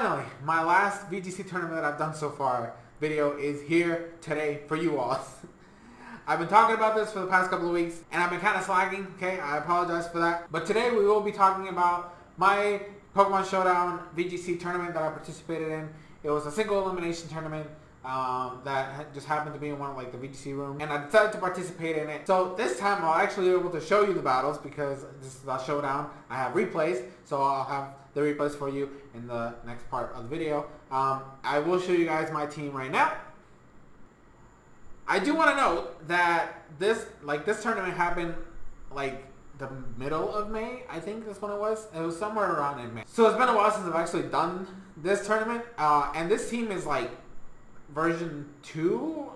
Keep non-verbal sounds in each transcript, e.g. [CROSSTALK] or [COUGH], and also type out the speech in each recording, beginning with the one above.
finally, my last VGC tournament that I've done so far video is here today for you all. [LAUGHS] I've been talking about this for the past couple of weeks and I've been kind of slacking, okay? I apologize for that. But today we will be talking about my Pokemon Showdown VGC tournament that I participated in. It was a single elimination tournament um, that just happened to be in one of like the VGC room and I decided to participate in it. So this time I'll actually be able to show you the battles because this is a showdown. I have replays so I'll have the replays for you in the next part of the video. Um, I will show you guys my team right now. I do want to note that this like this tournament happened like the middle of May, I think that's when it was. It was somewhere around in May. So it's been a while since I've actually done this tournament. Uh, and this team is like version two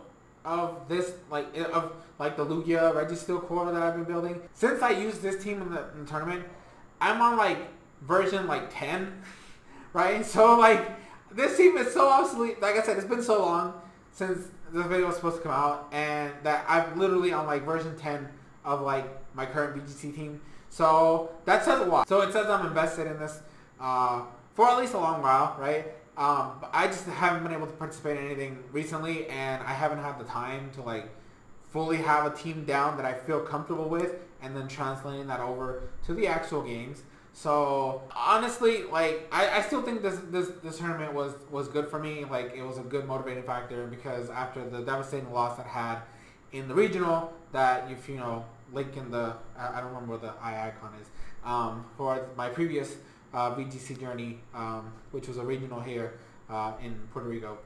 of this like of like the Lugia Registeel core that I've been building. Since I used this team in the, in the tournament, I'm on like version like 10, [LAUGHS] right? So like this team is so obsolete. Like I said, it's been so long since this video was supposed to come out, and that I'm literally on like version 10 of like my current VGC team. So that says a lot. So it says I'm invested in this uh, for at least a long while, right? Um, but I just haven't been able to participate in anything recently, and I haven't had the time to like fully have a team down that I feel comfortable with, and then translating that over to the actual games. So honestly, like I, I still think this this this tournament was was good for me. Like it was a good motivating factor because after the devastating loss that had in the regional, that if you know link in the I, I don't remember what the eye icon is um, for my previous uh, VGC journey, um, which was a regional here uh, in Puerto Rico.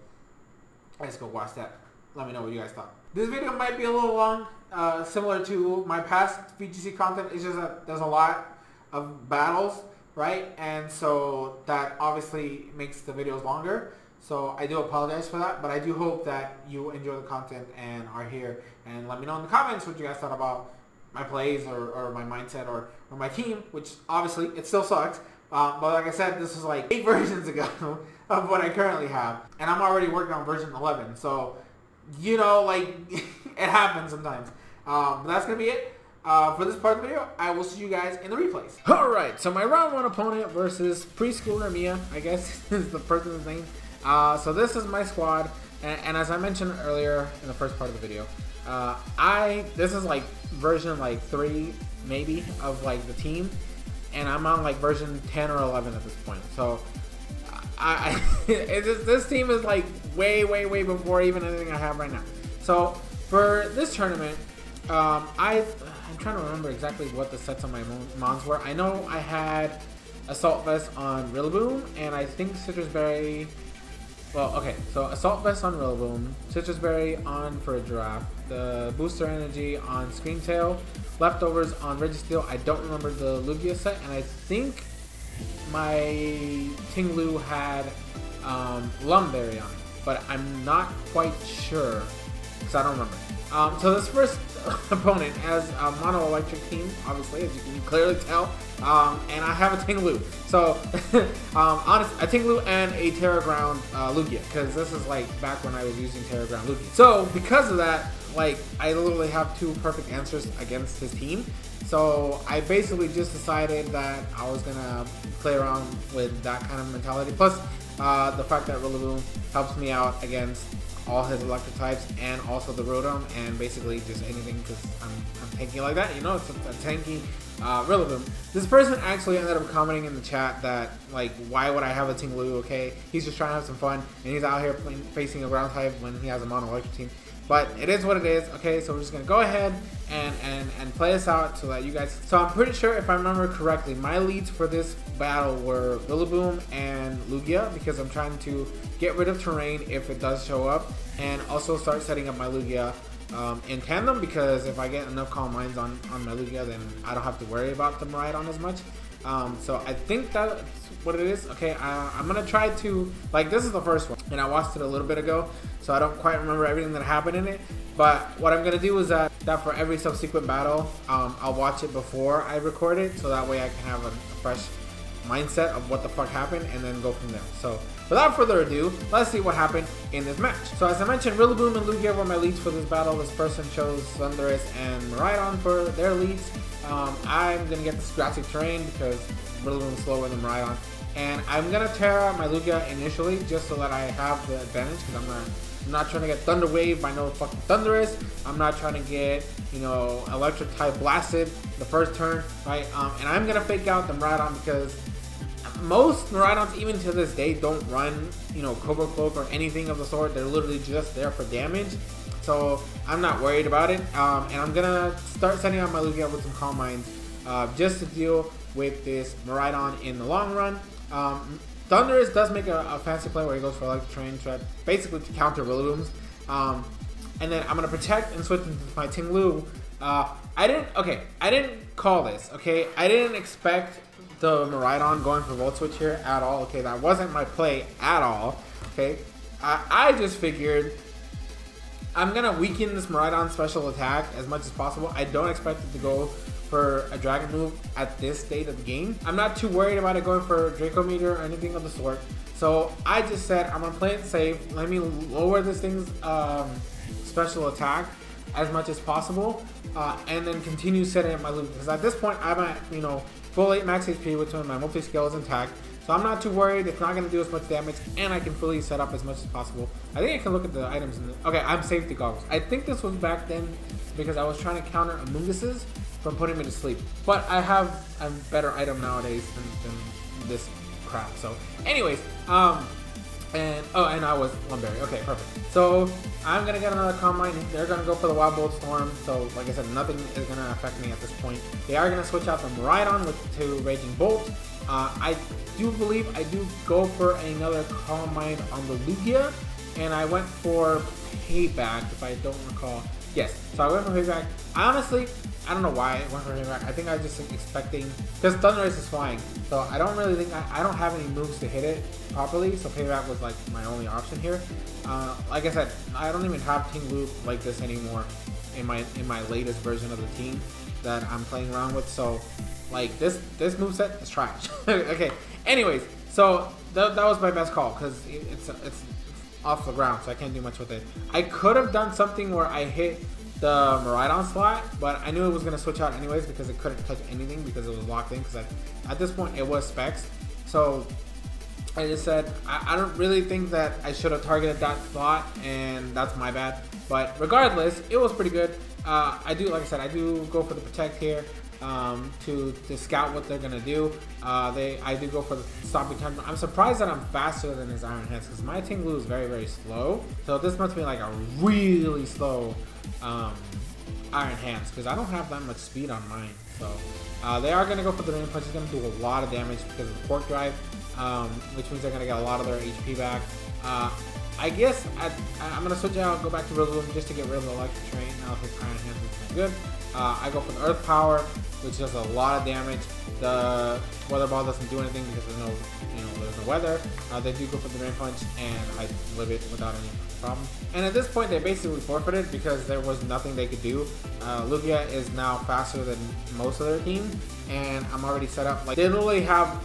Let's go watch that. Let me know what you guys thought. This video might be a little long, uh, similar to my past VGC content. It's just that there's a lot of battles, right? And so that obviously makes the videos longer. So I do apologize for that, but I do hope that you enjoy the content and are here. And let me know in the comments what you guys thought about my plays or, or my mindset or, or my team, which obviously it still sucks. Uh, but like I said, this was like [LAUGHS] eight versions ago [LAUGHS] of what I currently have. And I'm already working on version 11. So, you know, like, [LAUGHS] it happens sometimes. Um, but that's going to be it. Uh, for this part of the video, I will see you guys in the replays. Alright, so my round one opponent versus Preschooler Mia, I guess [LAUGHS] is the person's name. Uh, so this is my squad, and, and, as I mentioned earlier in the first part of the video, uh, I this is like version like 3 maybe of like the team, and I'm on like version 10 or 11 at this point. So I, I [LAUGHS] just, this team is like way, way, way before even anything I have right now. So for this tournament, um, I I'm trying to remember exactly what the sets on my mons were. I know I had Assault Vest on Rillaboom, and I think Sitrus Berry. Well, okay, so Assault Vest on Rillaboom, Sitrus Berry on Farigiraf, the Booster Energy on Screamtail, Leftovers on Registeel. I don't remember the Lugia set, and I think my Ting-Lu had um, Lumberry on it, but I'm not quite sure because I don't remember. Um, so this first [LAUGHS] opponent as a mono electric team, obviously, as you can clearly tell. Um, and I have a Ting-Lu. So, [LAUGHS] um, honest, a Ting-Lu and a Tera Ground uh, Lugia, because this is like back when I was using Tera Ground Lugia. So, because of that, like, I literally have two perfect answers against his team. So, I basically just decided that I was gonna play around with that kind of mentality. Plus, uh, the fact that Rillaboom helps me out against all his electric types and also the Rotom and basically just anything because I'm, I'm tanky like that, you know, it's a, a tanky uh, Rillaboom. This person actually ended up commenting in the chat that, like, why would I have a Ting-Lu, okay? He's just trying to have some fun and he's out here playing, facing a ground type when he has a mono electric team. But it is what it is, okay? So we're just gonna go ahead and, and, and play this out so that you guys. So I'm pretty sure, if I remember correctly, my leads for this battle were Rillaboom and Lugia because I'm trying to get rid of terrain if it does show up, and also start setting up my Lugia um, in tandem because if I get enough Calm Minds on, on my Lugia, then I don't have to worry about the Miraidon as much. Um, so I think that's what it is. Okay, I, I'm gonna try to like this is the first one, and I watched it a little bit ago, so I don't quite remember everything that happened in it. But what I'm gonna do is that that for every subsequent battle, um, I'll watch it before I record it, so that way I can have a, a fresh mindset of what the fuck happened and then go from there. So without further ado, let's see what happened in this match. So as I mentioned, Rillaboom and Lugia were my leads for this battle. This person chose Thundurus and Miraidon for their leads. Um, I'm to get this Grassy Terrain because Rillaboom is slower than Miraidon. And I'm gonna tear out my Lugia initially just so that I have the advantage because I'm gonna I'm not trying to get Thunder Wave by no fucking Thundurus. I'm not trying to get, you know, Electric type blasted the first turn, right? Um, and I'm gonna fake out the Miraidon because most Miraidons, even to this day, don't run, you know, Covert Cloak or anything of the sort. They're literally just there for damage. So I'm not worried about it. Um, and I'm gonna start sending out my Lugia with some Calm uh, just to deal with this Miraidon in the long run. Um, Thundurus does make a, a, fancy play where he goes for like train threat, basically to counter Rillaboom's. Um, and then I'm gonna protect and switch into my Ting Lu. Uh, I didn't. Okay, I didn't call this. Okay, I didn't expect the Miraidon going for Volt Switch here at all. Okay, that wasn't my play at all. Okay, I, I just figured I'm gonna weaken this Miraidon special attack as much as possible. I don't expect it to go for a dragon move at this state of the game. I'm not too worried about it going for Draco Meteor or anything of the sort. So I just said I'm gonna play it safe. Let me lower this thing's um, special attack as much as possible, uh, and then continue setting up my loop. Because at this point, I'm at you know full 8 max HP, which my multi is intact. So I'm not too worried. It's not going to do as much damage, and I can fully set up as much as possible. I think I can look at the items. The, okay, I'm safety goggles. I think this was back then because I was trying to counter Amoonguss's from putting me to sleep. But I have a better item nowadays than, than this crap. So, anyways, um, and oh, and I was one berry. Okay, perfect. So I'm gonna get another Calm Mind. They're gonna go for the Wildbolt Storm. So, like I said, nothing is gonna affect me at this point. They are gonna switch out from Rhydon with to Raging Bolt. Uh, I do believe I do go for another Calm Mind on the Lugia, and I went for Payback if I don't recall. Yes, so I went for Payback. I honestly, I don't know why I went for Payback. I think I was just expecting, because Thundurus is flying, so I don't really think, I, I, don't have any moves to hit it properly, so Payback was like my only option here. Uh, like I said, I don't even have Team Loop like this anymore in my in my latest version of the team that I'm playing around with, so like this this move set is trash. [LAUGHS] okay, anyways, so th that was my best call, because it, it's, it's off the ground, so I can't do much with it. I could have done something where I hit the Miraidon slot, but I knew it was going to switch out anyways because it couldn't touch anything because it was locked in. Because at this point it was specs, so I just said I, I, don't really think that I should have targeted that slot, and that's my bad. But regardless, it was pretty good. Uh, I do, like I said, I do go for the protect here um, to to scout what they're gonna do. Uh, they I do go for the Stomping Tantrum. I'm surprised that I'm faster than his Iron Hands because my Ting Lu is very very slow. So this must be like a really slow um, Iron Hands because I don't have that much speed on mine. So uh, they are gonna go for the Drain Punch. It's gonna do a lot of damage because of the Quark Drive, um, which means they're gonna get a lot of their HP back. Uh, I guess I, am gonna switch out, go back to Rillaboom just to get rid of the Electric Terrain. Now his Iron Hands is good. Uh, I go for the Earth Power which does a lot of damage. The weather ball doesn't do anything because there's no, you know, there's no weather. Uh, they do go for the Drain Punch, and I live it without any problem. And at this point, they basically forfeited because there was nothing they could do. Uh, Lugia is now faster than most of their team, and I'm already set up. Like they don't really have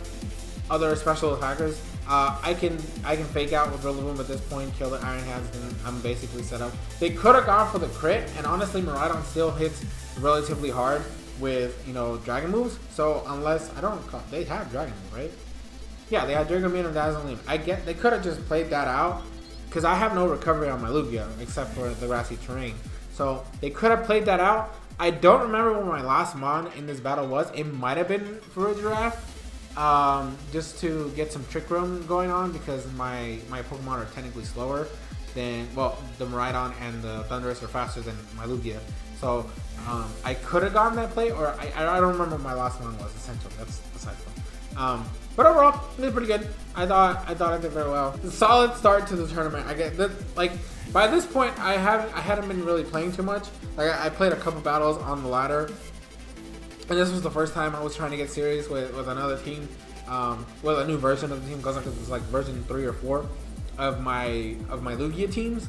other special attackers. Uh, I can I can fake out with Rillaboom at this point, kill the Iron Hands, and I'm basically set up. They could have gone for the crit, and honestly, Miraidon still hits relatively hard with you know dragon moves. So unless I don't, recall, they have dragon move, right? Yeah, they had Dragon Beam and Dazzling I get they could have just played that out because I have no recovery on my Lugia except for the grassy terrain. So they could have played that out. I don't remember what my last mon in this battle was. It might have been Farigiraf, um, just to get some trick room going on because my my Pokemon are technically slower than well the Miraidon and the Thundurus are faster than my Lugia. So um, I could have gotten that play, or I, I don't remember what my last one was. Essentially, that's aside from. Um, but overall, it did pretty good. I thought I thought I did very well. Solid start to the tournament. I get that like by this point I haven't I hadn't been really playing too much. Like I, I played a couple battles on the ladder, and this was the first time I was trying to get serious with, with another team, um, with a new version of the team because it was like version three or four of my of my Lugia teams.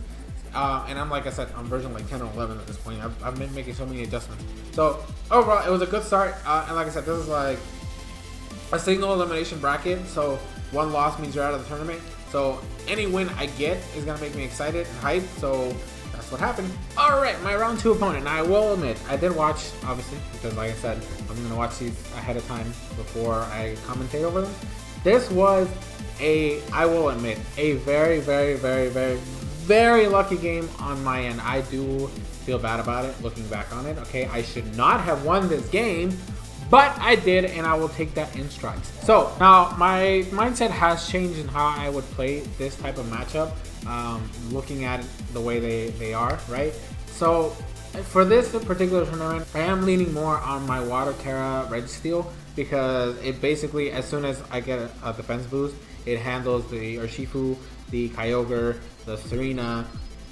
Uh, and I'm like I said, I'm version like 10 or 11 at this point. I've, I've been making so many adjustments. So overall, it was a good start. Uh, and like I said, this is like a single elimination bracket. So one loss means you're out of the tournament. So any win I get is gonna make me excited and hyped. So that's what happened. All right, my round two opponent. Now I will admit, I did watch obviously because like I said, I'm gonna watch these ahead of time before I commentate over them. this was a, I will admit, a very, very, very, very, very lucky game on my end. I do feel bad about it looking back on it. Okay, I should not have won this game, but I did, and I will take that in strides. So now my mindset has changed in how I would play this type of matchup. Um, looking at the way they, they are, right? So for this particular tournament, I am leaning more on my Water Tera Registeel because it basically, as soon as I get a, a defense boost, it handles the Urshifu, the Kyogre, the Tsareena,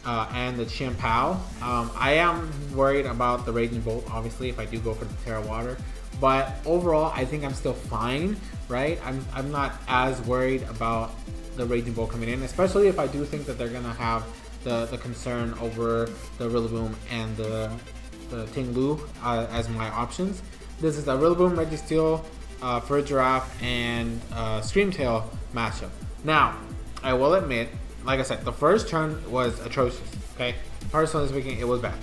uh, and the Chien-Pao. Um, I am worried about the Raging Bolt, obviously, if I do go for the Tera Water. But overall, I think I'm still fine, right? I'm, I'm not as worried about the Raging Bolt coming in, especially if I do think that they're going to have the, the concern over the Rillaboom and the, the Ting Lu uh, as my options. This is the Rillaboom, Registeel, uh, Farigiraf, and uh, Screamtail matchup. Now, I will admit, like I said, the first turn was atrocious. Okay, personally speaking, it was bad.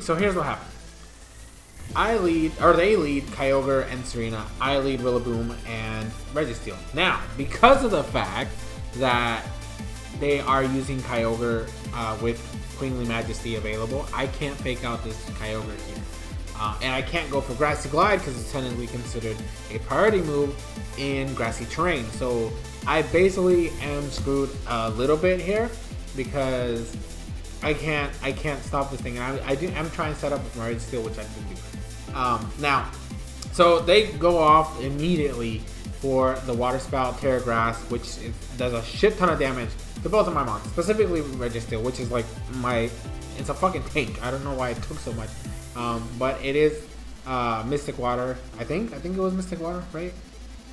So here's what happened. I lead, or they lead Kyogre and Tsareena. I lead Rillaboom and Registeel. Now, because of the fact that they are using Kyogre uh, with Queenly Majesty available, I can't fake out this Kyogre here. Uh, and I can't go for Grassy Glide because it's technically considered a priority move in grassy terrain. So I basically am screwed a little bit here because I can't I can't stop this thing. And I, I do, I'm trying to set up with Registeel, which I didn't do. Um, now, so they go off immediately for the Water Spout Tera Grass, which is, does a shit ton of damage to both of my mons, specifically Registeel, which is like my, it's a fucking tank. I don't know why it took so much, um, but it is uh, Mystic Water. I think I think it was Mystic Water, right?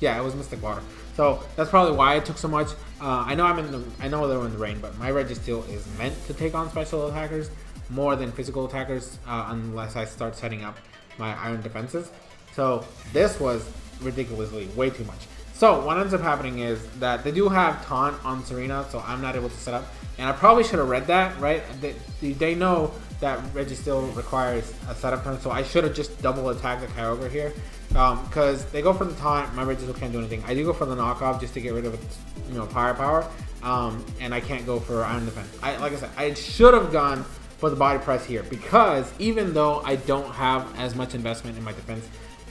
Yeah, it was Mystic Water. So that's probably why it took so much. Uh, I know I'm in the, I know they're in the rain, but my Registeel is meant to take on special attackers more than physical attackers, uh, unless I start setting up my iron defenses. So this was ridiculously way too much. So what ends up happening is that they do have taunt on Tsareena, so I'm not able to set up. And I probably should have read that, right? They, they know that Registeel requires a setup turn, so I should have just double attacked the Kyogre here. Because um, they go for the taunt, my Registeel can't do anything. I do go for the knockoff just to get rid of its, you know, firepower. Um, and I can't go for Iron Defense. I, like I said, I should have gone for the body press here because even though I don't have as much investment in my defense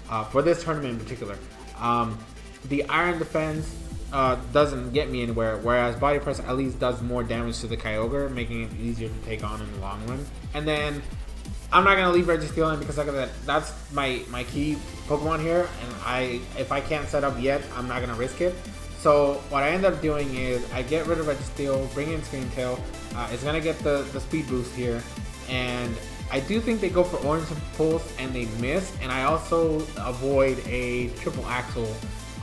uh, for this tournament in particular, um, the Iron Defense uh, doesn't get me anywhere, whereas Body Press at least does more damage to the Kyogre, making it easier to take on in the long run. And then I'm not gonna leave Registeel in because like I that's my my key Pokemon here, and I if I can't set up yet, I'm not gonna risk it. So what I end up doing is I get rid of Registeel, bring in Screamtail. Uh, it's gonna get the the speed boost here, and I do think they go for Origin Pulse and they miss, and I also avoid a Triple Axel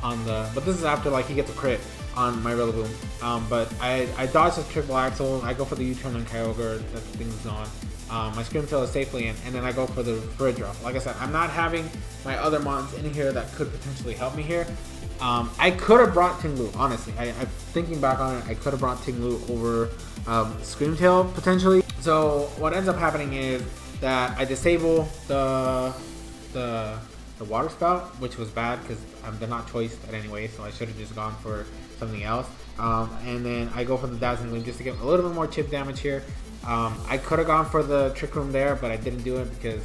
on the, but this is after like he gets a crit on my Rillaboom. Um, but I, I dodge the Triple Axel, I go for the U-turn on Kyogre, that thing's on. Um, my Screamtail is safely in, and then I go for the Farigiraf. Like I said, I'm not having my other mons in here that could potentially help me here. Um, I could have brought Ting Lu, honestly. I, am thinking back on it, I could have brought Ting Lu over um, Screamtail potentially. So what ends up happening is that I disable the the the water spout, which was bad because um, they're not choiced anyway, so I should have just gone for something else. Um, and then I go for the Dazzling Gleam just to get a little bit more chip damage here. Um, I could have gone for the Trick Room there, but I didn't do it because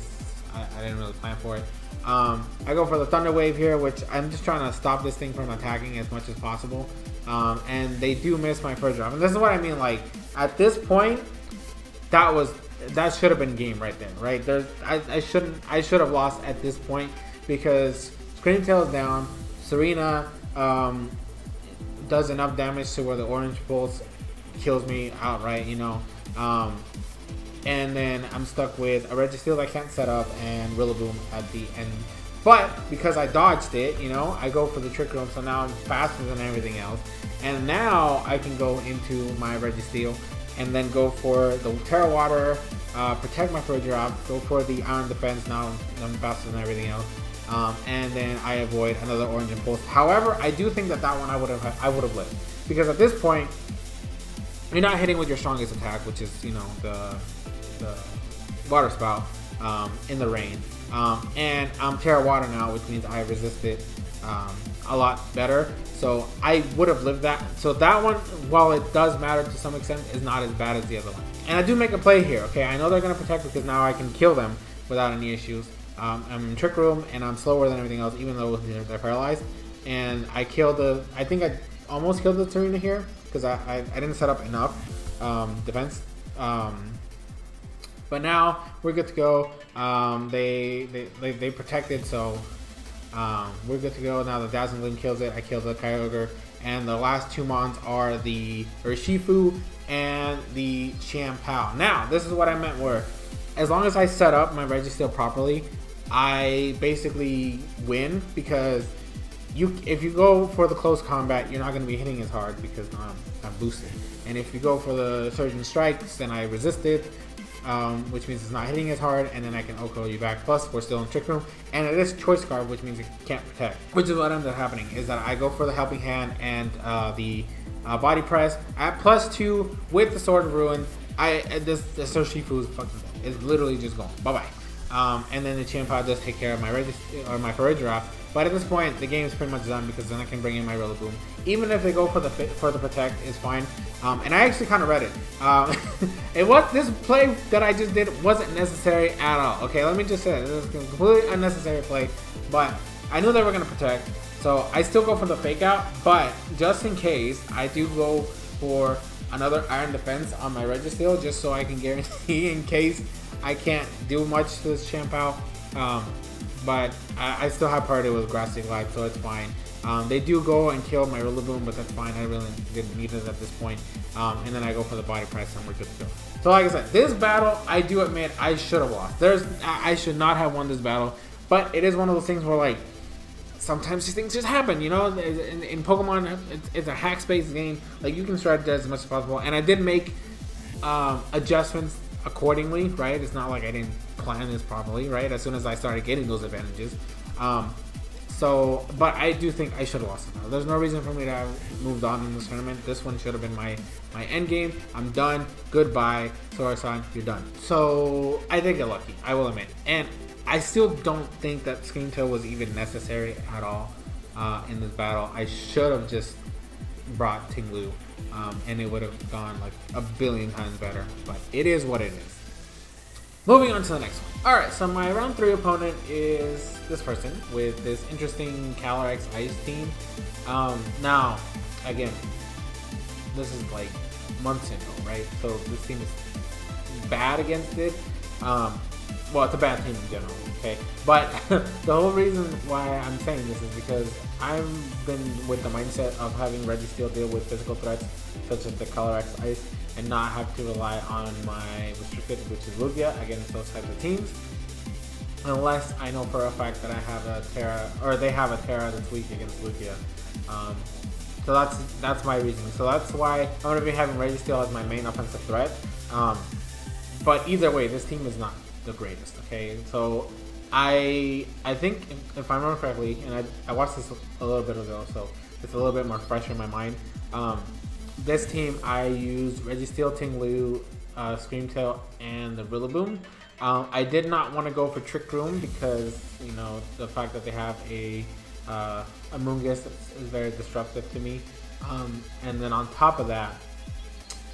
I, I didn't really plan for it. Um, I go for the Thunder Wave here, which I'm just trying to stop this thing from attacking as much as possible. Um, and they do miss my first drop. And this is what I mean, like, at this point, that was that should have been game right then, right? There's I, I shouldn't I should have lost at this point because Screamtail is down. Tsareena um, does enough damage to where the Origin Pulse kills me outright, you know. Um, and then I'm stuck with a Registeel I can't set up and Rillaboom at the end. But because I dodged it, you know, I go for the Trick Room, so now I'm faster than everything else. And now I can go into my Registeel and then go for the Tera Water, uh, protect my Farigiraf, go for the Iron Defense now, I'm faster than everything else. Um, and then I avoid another orange impulse. However, I do think that that one I would have I would have lived because at this point you're not hitting with your strongest attack, which is you know the the water spout um, in the rain. Um, and I'm Tera Water now, which means I resist it um, a lot better. So I would have lived that. So that one, while it does matter to some extent, is not as bad as the other one. And I do make a play here. Okay, I know they're gonna protect because now I can kill them without any issues. Um, I'm in trick room and I'm slower than everything else, even though they're, they're paralyzed. And I killed the. I think I almost killed the Tsareena here because I, I, I, didn't set up enough um, defense. Um, but now we're good to go. Um, they, they, they they protected, so um, we're good to go. Now the Dazzling Gleam kills it. I killed the Kyogre. And the last two mons are the Urshifu and the Chien-Pao. Now, this is what I meant where as long as I set up my Registeel properly, I basically win because you if you go for the close combat, you're not going to be hitting as hard because I'm, I'm boosted. And if you go for the Surging Strikes, then I resist it um, which means it's not hitting as hard, and then I can OHKO you back. Plus, we're still in Trick Room, and it is Choice Scarf, which means it can't protect. Which is what ends up happening, is that I go for the Helping Hand and uh, the uh, Body Press at plus two with the Sword of Ruin. I this the Urshifu is fucking dead. It's literally just gone. Bye bye. Um, and then the Chien-Pao does take care of my Regis- or my Farigiraf. But at this point, the game is pretty much done because then I can bring in my Rillaboom. Even if they go for the for the protect, is fine. Um, and I actually kind of read it. Um, [LAUGHS] it was this play that I just did wasn't necessary at all. Okay, let me just say this is a completely unnecessary play. But I knew they were gonna protect, so I still go for the fake out. But just in case, I do go for another Iron Defense on my Registeel, just so I can guarantee [LAUGHS] in case I can't do much to this Chien-Pao. Um, but I, I, still have priority with Grassy Glide, so it's fine. Um, they do go and kill my Rillaboom, but that's fine. I really didn't need it at this point. Um, and then I go for the body press, and we're good to go. So like I said, this battle, I do admit I should have lost. There's, I should not have won this battle, but it is one of those things where like sometimes these things just happen. You know, in, in Pokemon, it's, it's, a hack-based game. Like you can strategize as much as possible, and I did make um, adjustments accordingly. Right? It's not like I didn't plan this properly, right? As soon as I started getting those advantages. Um, so, but I do think I should have lost it. There's no reason for me to have moved on in this tournament. This one should have been my my end game. I'm done. Goodbye, Soresan. You're done. So I did get lucky. I will admit, and I still don't think that Scream Tail was even necessary at all uh, in this battle. I should have just brought Ting Lu, um, and it would have gone like a billion times better. But it is what it is. Moving on to the next one. Alright, so my round 3 opponent is this person with this interesting Calyrex Ice team. Um, now, again, this is like months ago, right? So this team is bad against it. Um, well, it's a bad team in general, okay? But [LAUGHS] the whole reason why I'm saying this is because I've been with the mindset of having Registeel deal with physical threats such as the Calyrex Ice and not have to rely on my restricted, which is Lugia, against those types of teams. Unless I know for a fact that I have a Tera, or they have a Tera that's weak against Lugia. Um, so that's that's my reasoning. So that's why I'm going to be having Registeel as my main offensive threat. Um, but either way, this team is not the greatest. Okay, so I I think if, I remember correctly, and I, I watched this a little bit ago, so it's a little bit more fresh in my mind. Um, this team, I used Registeel, Ting uh, Scream Tail, and the Rillaboom. Um, I did not want to go for Trick Room because, you know, the fact that they have a, uh, Amoonguss is very disruptive to me. Um, and then on top of that,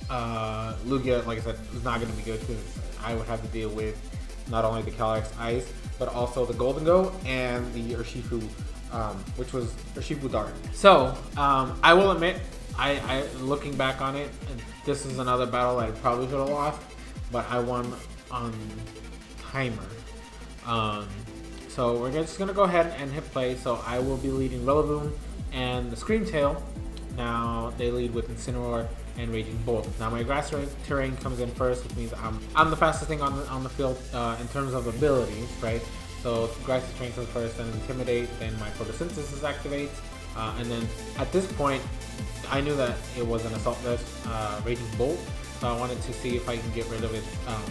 uh, Lugia, like I said, is not going to be good because I would have to deal with not only the Calyrex Ice, but also the Gholdengo and the Urshifu, um, which was Urshifu Dart. So, um, I will admit, I, I looking back on it, this is another battle I probably should have lost, but I won on timer. Um, so we're just gonna go ahead and hit play. So I will be leading Rillaboom and the Scream Tail. Now they lead with Incineroar and Raging Bolt. Now my grass terrain comes in first, which means I'm I'm the fastest thing on the on the field uh, in terms of abilities, right? So grass terrain comes first, then Intimidate, then my Photosynthesis activates, uh, and then at this point I knew that it was an Assault Vest uh, Raging Bolt, so I wanted to see if I can get rid of its, um,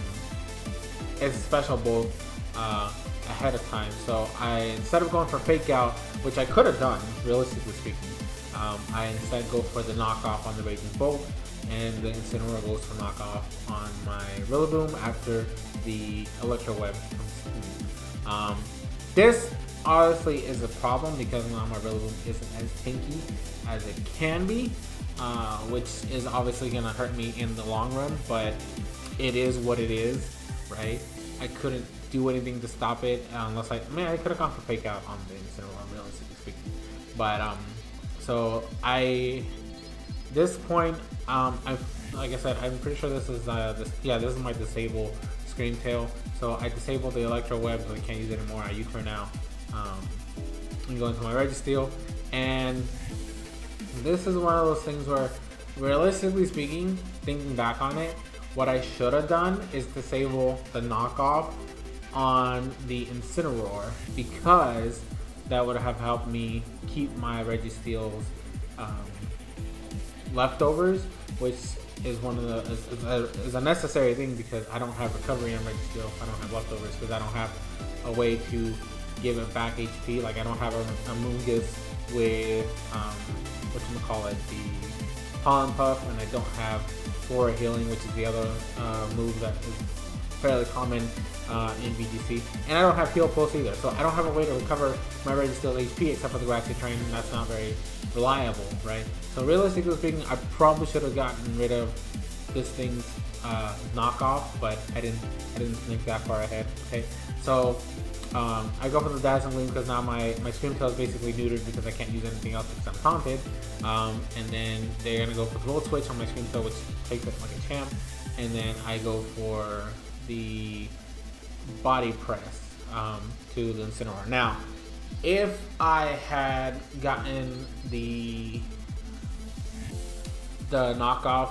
its Special Bolt uh, ahead of time. So I, instead of going for Fake Out, which I could have done, realistically speaking, um, I instead go for the knockoff on the Raging Bolt, and the Incineroar goes for knockoff on my Rillaboom after the Electro Web. Um, this honestly is a problem because now my Rillaboom isn't as tanky as it can be, uh, which is obviously going to hurt me in the long run, but it is what it is, right? I couldn't do anything to stop it unless I, man, I could have gone for fake out on the Incineroar, realistically speaking. But, um, so I, this point, um, I, like I said, I'm pretty sure this is, uh, this, yeah, this is my disable Scream Tail. So I disabled the Electro Web, so I can't use it anymore. I U-turn now. Um, and go into my Registeel, and this is one of those things where, realistically speaking, thinking back on it, what I should have done is disable the knockoff on the Incineroar because that would have helped me keep my Registeel's um, leftovers, which is one of the is, is, a, is, a, necessary thing because I don't have recovery on Registeel. I don't have leftovers because I don't have a way to give it back HP. Like I don't have a, Amoonguss with um, what you call it, the Pollen Puff, and I don't have Floral Healing, which is the other uh, move that is fairly common uh, in VGC. And I don't have Heal Pulse either, so I don't have a way to recover my Registeel HP except for the Grassy Terrain, and that's not very reliable, right? So realistically speaking, I probably should have gotten rid of this thing's uh, knockoff, but I didn't. I didn't think that far ahead. Okay, so um, I go for the Dazzling Gleam because now my, my Scream Tail is basically neutered because I can't use anything else because I'm taunted. Um, and then they're going to go for the Volt Switch on my Scream Tail, which takes it like a champ. And then I go for the Body Press um, to the Incineroar. Now, if I had gotten the the knockoff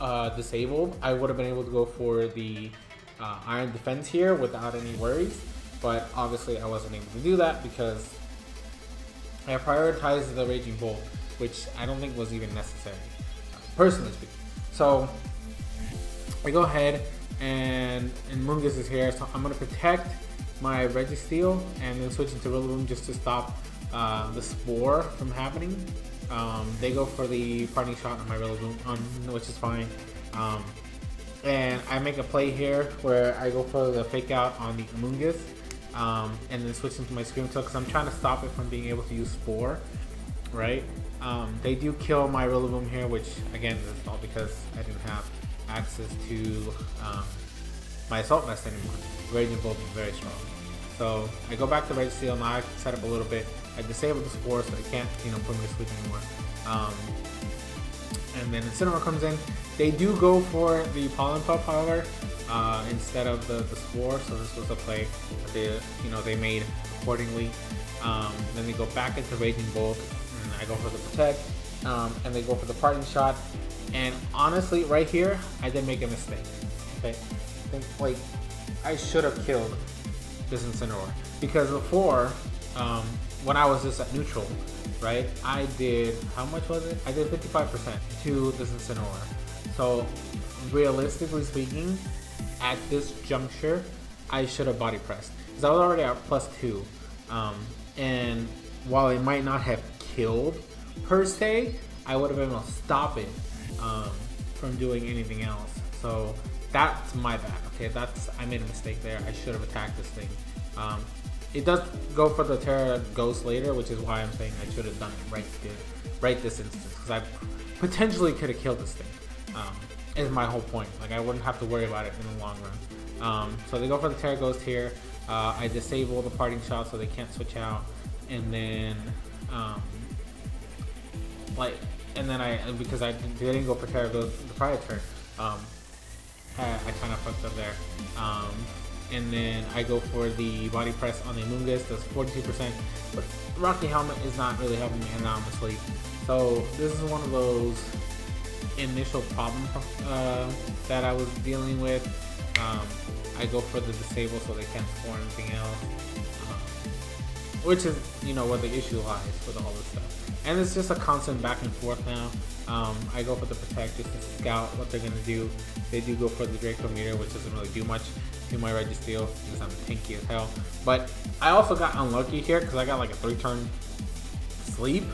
uh, disabled, I would have been able to go for the uh, Iron Defense here without any worries. But obviously I wasn't able to do that because I prioritized the Raging Bolt, which I don't think was even necessary, personally speaking. So I go ahead and, and Moongus is here, so I'm going to protect my Registeel and then switch into Rillaboom just to stop uh, the Spore from happening. Um, they go for the parting shot on my Rillaboom, on, which is fine. Um, and I make a play here where I go for the fake out on the Amoonguss um, and then switch into my Scream Tail because I'm trying to stop it from being able to use Spore, right? Um, they do kill my Rillaboom here, which again is all because I didn't have access to um, my Assault Vest anymore. Raging Bolt is very strong. So I go back to Registeel, now I set up a little bit. I disable the Spore so they can't, you know, put me to sleep anymore. Um, and then Incineroar comes in. They do go for the Pollen Puff, however, uh, instead of the, the Spore, so this was a play that they, you know, they made accordingly. Um, then they go back into Raging Bolt, and I go for the Protect, um, and they go for the Parting Shot. And honestly, right here, I did make a mistake. Okay, like I should have killed this Incineroar because before, um, when I was just at neutral, right? I did how much was it? I did 55% to this Incineroar. So realistically speaking, at this juncture, I should have body pressed because I was already at plus two. Um, and while it might not have killed per se, I would have been able to stop it um, from doing anything else. So that's my bad. Okay, that's I made a mistake there. I should have attacked this thing. Um, it does go for the Tera Ghost later, which is why I'm saying I should have done it right here, right this instance, because I potentially could have killed this thing. Um, is my whole point. Like I wouldn't have to worry about it in the long run. Um, so they go for the Tera Ghost here. Uh, I disable the parting shot so they can't switch out, and then um, like, and then I because I didn't go for the prior turn. Um, I, I kind of fucked up there. Um, and then I go for the body press on the Amoonguss, that's 42%, but Rocky Helmet is not really helping me honestly. So this is one of those initial problems uh, that I was dealing with. Um, I go for the disable so they can't score anything else, um, which is, you know, where the issue lies with all this stuff. And it's just a constant back and forth now. Um, I go for the protect just to scout what they're going to do. They do go for the Draco Meteor, which doesn't really do much to my Registeel because I'm tanky as hell. But I also got unlucky here because I got like a three turn sleep,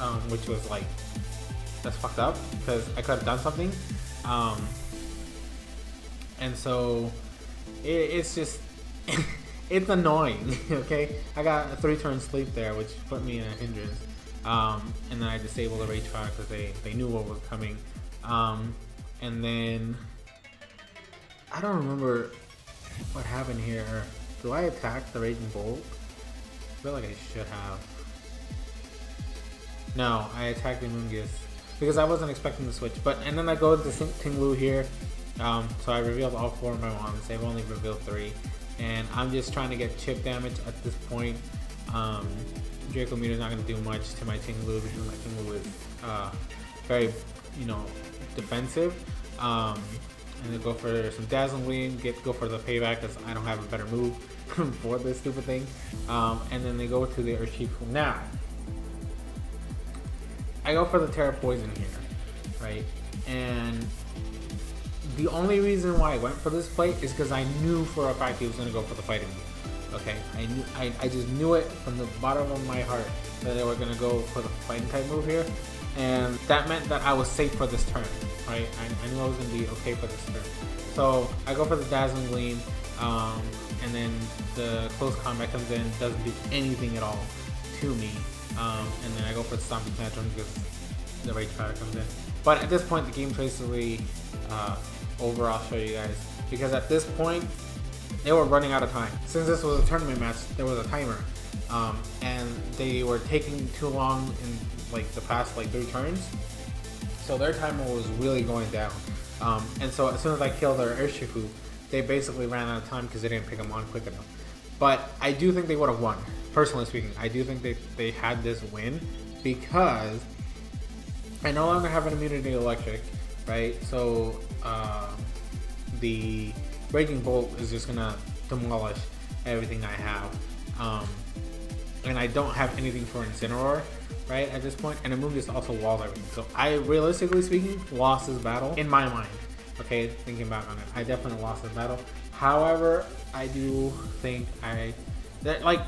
um, which was like, that's fucked up because I could have done something. Um, and so it, it's just, [LAUGHS] it's annoying. [LAUGHS] okay, I got a three turn sleep there, which put me in a hindrance. Um, and then I disabled the rage fire because they they knew what was coming. Um, and then I don't remember what happened here. Do I attack the raging bolt? I feel like I should have. No, I attacked the Amoonguss because I wasn't expecting the switch. But and then I go to Ting Lu here. Um, so I revealed all four of my wands. They've only revealed three, and I'm just trying to get chip damage at this point. Um, Draco Meteor is not going to do much to my Ting Lu because my Ting Lu is uh, very, you know, defensive. Um, and then go for some Dazzling Gleam, get go for the payback because I don't have a better move [LAUGHS] for this stupid thing. Um, and then they go to the Urshifu. Now, I go for the Tera Poison here, right? And the only reason why I went for this play is because I knew for a fact he was going to go for the fighting move. Okay, I knew, I, I just knew it from the bottom of my heart that they were to go for the fighting type move here, and that meant that I was safe for this turn, right? I, I knew I was to be okay for this turn. So I go for the Dazzling Gleam, um, and then the close combat comes in, doesn't do anything at all to me, um, and then I go for the Stomping Tantrum because the Rage Powder comes in. But at this point, the game basically uh, over. I'll show you guys because at this point, they were running out of time. Since this was a tournament match, there was a timer, um, and they were taking too long in like the past like three turns. So their timer was really going down. Um, and so as soon as I killed their Urshifu, they basically ran out of time because they didn't pick them on quick enough. But I do think they would have won personally speaking, I do think they, they had this win because I no longer have an immunity to electric, right? So uh, the Raging Bolt is just gonna demolish everything I have. Um, and I don't have anything for Incineroar, right, at this point. And just also walls everything. So I, realistically speaking, lost this battle in my mind. Okay, thinking back on it. I definitely lost this battle. However, I do think I that like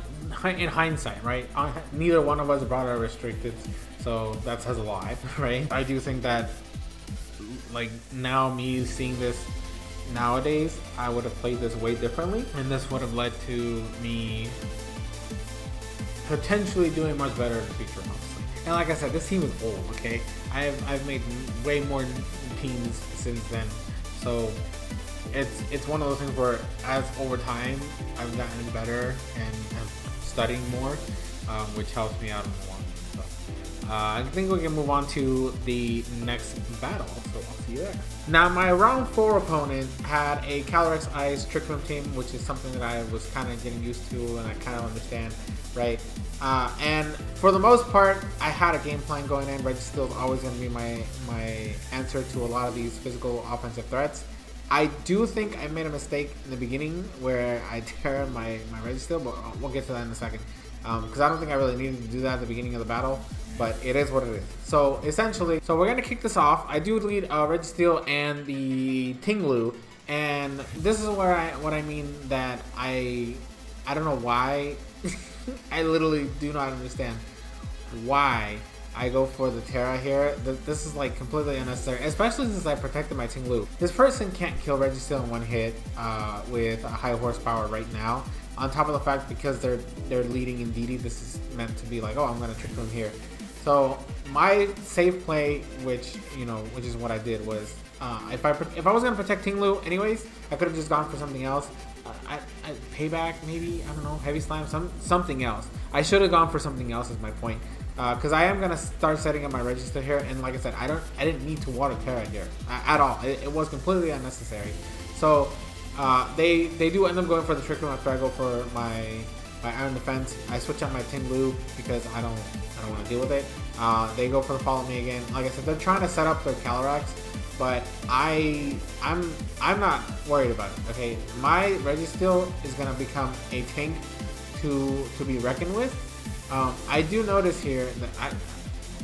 in hindsight, right? Neither one of us brought our restricted, so that says a lot, [LAUGHS] right? I do think that like now me seeing this nowadays, I would have played this way differently, and this would have led to me potentially doing much better in the future, honestly. And like I said, this team is old, okay? I've I've made way more teams since then, so it's it's one of those things where as over time I've gotten better and am studying more, um, which helps me out in the. So uh, I think we can move on to the next battle. So I'll see you there. Now my round four opponent had a Calyrex Ice Trick Room team, which is something that I was kind of getting used to and I kind of understand, right? Uh, and for the most part, I had a game plan going in. Registeel is always going to be my my answer to a lot of these physical offensive threats. I do think I made a mistake in the beginning where I [LAUGHS] tear my, my Registeel, but we'll get to that in a second. Because um, I don't think I really needed to do that at the beginning of the battle, but it is what it is. So essentially, so we're going to kick this off. I do lead uh, Registeel and the Tinglu, and this is where I what I mean that I I don't know why [LAUGHS] I literally do not understand why I go for the Tera here. This is like completely unnecessary, especially since I protected my Tinglu. This person can't kill Registeel in one hit uh, with a high horsepower right now. On top of the fact because they're they're leading in DD, this is meant to be like, oh, I'm gonna trick them here. So my safe play, which you know, which is what I did, was uh, if I if I was gonna protect Tinglu anyways, I could have just gone for something else. Uh, I, I, payback maybe I don't know heavy slam some something else. I should have gone for something else. Is my point because uh, I am gonna start setting up my register here, and like I said, I don't, I didn't need to water Tera here at all. It, it was completely unnecessary. So uh, they they do end up going for the Trick Room after I go for my my Iron Defense. I switch out my Ting Lu because I don't I don't want to deal with it. Uh, they go for the Follow Me again. Like I said, they're trying to set up their Calyrex, but I I'm I'm not worried about it. Okay, my Registeel is gonna become a tank to to be reckoned with um, I do notice here that I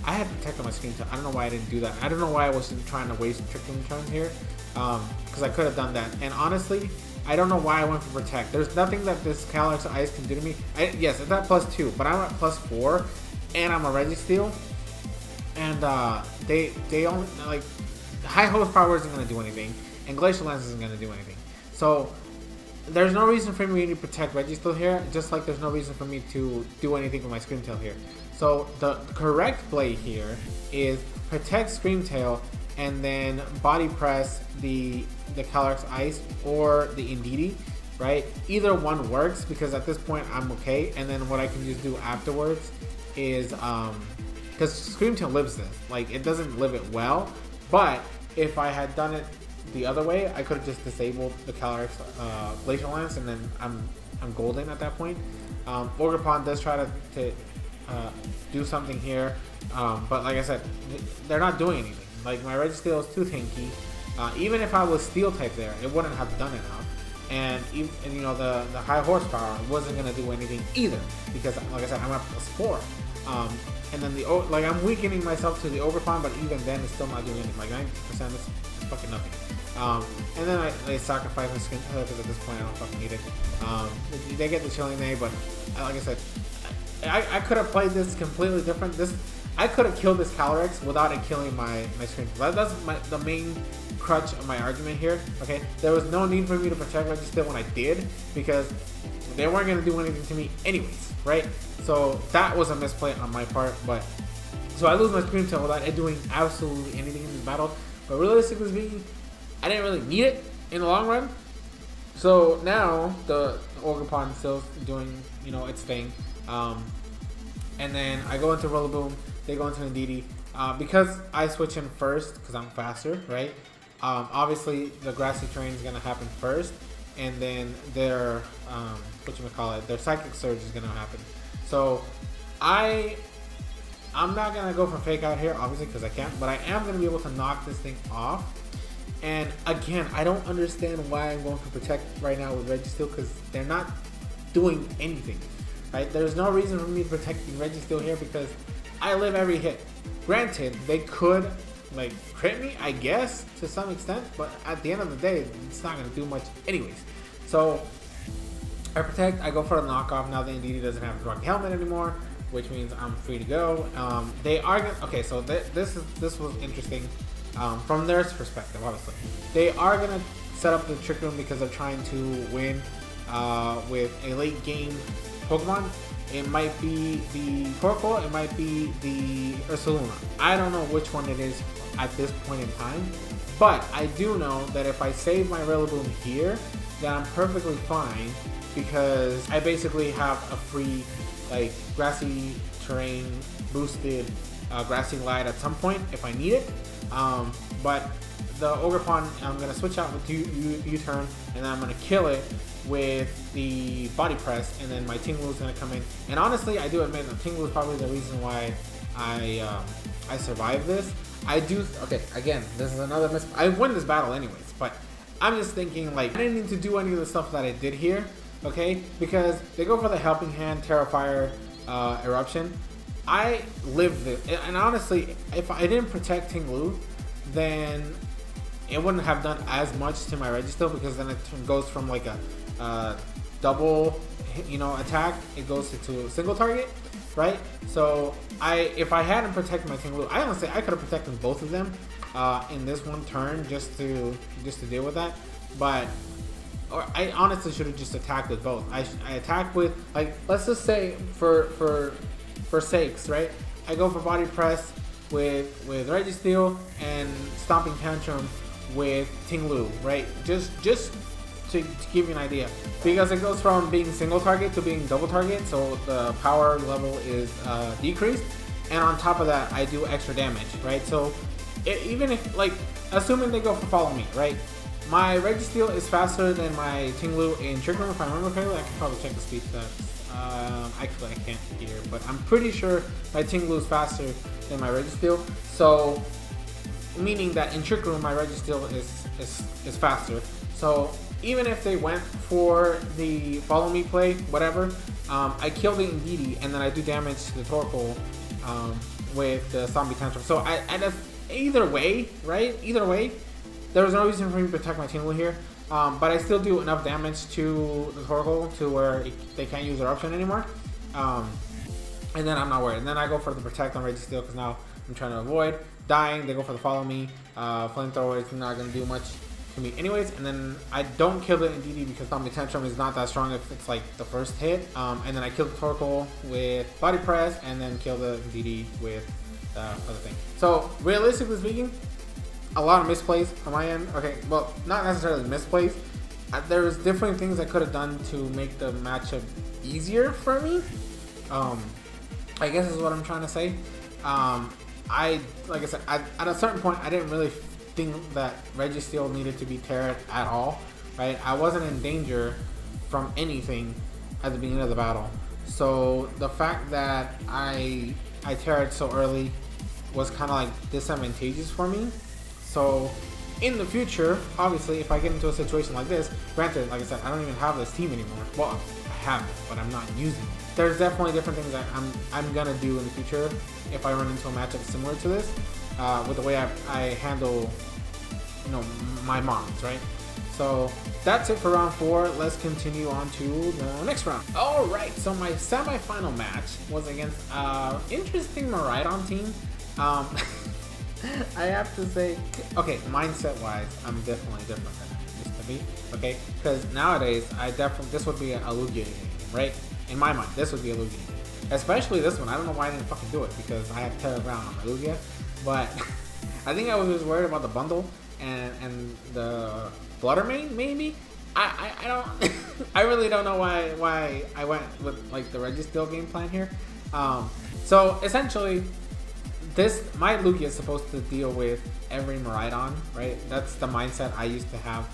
I had protected my screen, so I don't know why I didn't do that. I don't know why I wasn't trying to waste tricking turns here, because I could have done that. And honestly, I don't know why I went for protect. There's nothing that this Calyrex Ice can do to me. I, yes, it's at plus two, but I'm at plus four, and I'm a Registeel, and uh, they they only like high Host horsepower isn't gonna do anything, and Glacial Lance isn't gonna do anything. So there's no reason for me to protect Registeel here, just like there's no reason for me to do anything with my Screamtail here. So the correct play here is protect Screamtail and then body press the the Calyrex Ice or the Indeedee, right? Either one works because at this point I'm okay. And then what I can just do afterwards is um because Scream Tail lives this, like it doesn't live it well, but if I had done it the other way, I could have just disabled the Calyrex uh, Glacial Lance, and then I'm I'm golden at that point. Um, Ogerpon does try to, to uh, do something here, um, but like I said, they're not doing anything. Like my Registeel is too tanky. Uh, even if I was Steel type there, it wouldn't have done enough. And, even, and you know the the high horsepower wasn't gonna do anything either because, like I said, I'm at plus four. Um, and then the like I'm weakening myself to the Ogerpon, but even then it's still not doing anything. Like 90% is fucking nothing. Um, and then I, I sacrifice my skin because at this point I don't fucking need it. Um, they get the Chilling Neigh, but like I said, I, I could have played this completely different. This I could have killed this Calyrex without it killing my my screen. That, that's my, the main crutch of my argument here. Okay, there was no need for me to protect Registeel when I did because they weren't gonna do anything to me anyways, right? So that was a misplay on my part, but so I lose my Scream Tail without it doing absolutely anything in this battle. But realistically speaking, I didn't really need it in the long run. So now the, the Ogerpon still doing, you know, its thing. Um, and then I go into Rillaboom, they go into Indeedee. Uh, because I switch in first, because I'm faster, right? Um, obviously, the grassy terrain is going to happen first, and then their, um, what you call it, their Psychic Surge is going to happen. So, I, I'm not going to go for Fake Out here, obviously, because I can't, but I am going to be able to knock this thing off and again, I don't understand why I'm going to protect right now with Registeel because they're not doing anything. Right? There's no reason for me to protect Registeel here because I live every hit. Granted, they could like crit me, I guess, to some extent, but at the end of the day, it's not gonna do much anyways. So I protect, I go for the knockoff now that Indeedee doesn't have the Rocky Helmet anymore, which means I'm free to go. Um, they are gonna, okay, so th this is this was interesting um, from their perspective, obviously. They are to set up the Trick Room because they're trying to win uh, with a late game Pokemon. It might be the Torkoal, it might be the Ursaluna. I don't know which one it is at this point in time, but I do know that if I save my Rillaboom here, then I'm perfectly fine because I basically have a free like grassy terrain boosted uh, grassy glide at some point if I need it. Um, but the Ogerpon, I'm going to switch out with U-turn, and then I'm to kill it with the body press, and then my Ting-Lu is going to come in. And honestly, I do admit that Ting-Lu is probably the reason why I um, I survived this. I do, okay, again, this is another miss. I win this battle anyways, but I'm just thinking, like, I didn't need to do any of the stuff that I did here, okay? Because they go for the Helping Hand, Tera Fire, uh, Eruption. I lived this, and honestly, if I didn't protect Ting Lu, then it wouldn't have done as much to my Registeel because then it goes from like a uh, double, you know, attack. It goes to a single target, right? So I, if I hadn't protected my Ting Lu, I honestly I could have protected both of them uh, in this one turn just to just to deal with that, but. Or I honestly should have just attacked with both. I, I with like let's just say for for for sakes, right? I go for body press with with Registeel and Stomping Tantrum with Ting Lu, right? Just just to, to, give you an idea, because it goes from being single target to being double target, so the power level is uh, decreased, and on top of that, I do extra damage, right? So it, even if like assuming they go for follow me, right? My Registeel is faster than my Ting Lu in Trick Room, if I remember correctly. I can probably check the speed stats. Um, actually, I can't hear, but I'm pretty sure my Ting Lu is faster than my Registeel. So, meaning that in Trick Room, my Registeel is, is, is faster. So, even if they went for the follow me play, whatever, um, I kill the Indeedee and then I do damage to the Torkoal um, with the Stomping Tantrum. So, I, either way, right? Either way, there was no reason for me to protect my Ting Lu here. Um, but I still do enough damage to the Torkoal to where it, they can't use Eruption anymore. Um, and then I'm not worried. And then I go for the Protect on Registeel because now I'm trying to avoid dying. They go for the Follow Me. Uh, Flamethrower is not going to do much. To me anyways. And then I don't kill the DD because Stomping Tantrum is not that strong if it's like the first hit. Um, and then I kill Torkoal with Body Press and then kill the DD with the other thing. So realistically speaking, a lot of misplays on my end. Okay, well, not necessarily misplays. There's different things I could have done to make the matchup easier for me. Um, I guess is what I'm trying to say. Um, I, like I said, I, at a certain point, I didn't really think that Registeel needed to be teared at all, right? I wasn't in danger from anything at the beginning of the battle. So the fact that I I tear it so early was kind of like disadvantageous for me. So in the future, obviously, if I get into a situation like this, granted, like I said, I don't even have this team anymore. Well, I have it, but I'm not using it. There's definitely different things that I'm I'm gonna do in the future if I run into a matchup similar to this, uh, with the way I, I handle, you know, my mom's, right? So that's it for round four. Let's continue on to the next round. All right, so my semi-final match was against uh, interesting Miraidon team. Um, [LAUGHS] I have to say, okay, mindset-wise, I'm definitely different than I used to be. Okay, because nowadays I definitely this would be a Lugia game, right? In my mind, this would be a Lugia game. Especially this one. I don't know why I didn't fucking do it because I have Tera Ground on my Lugia, but [LAUGHS] I think I was just worried about the bundle and and the Flutter Mane maybe. I, I, I don't [LAUGHS] I really don't know why why I went with like the Registeel game plan here. Um, so essentially this my Lugia is supposed to deal with every Miraidon, right? That's the mindset I used to have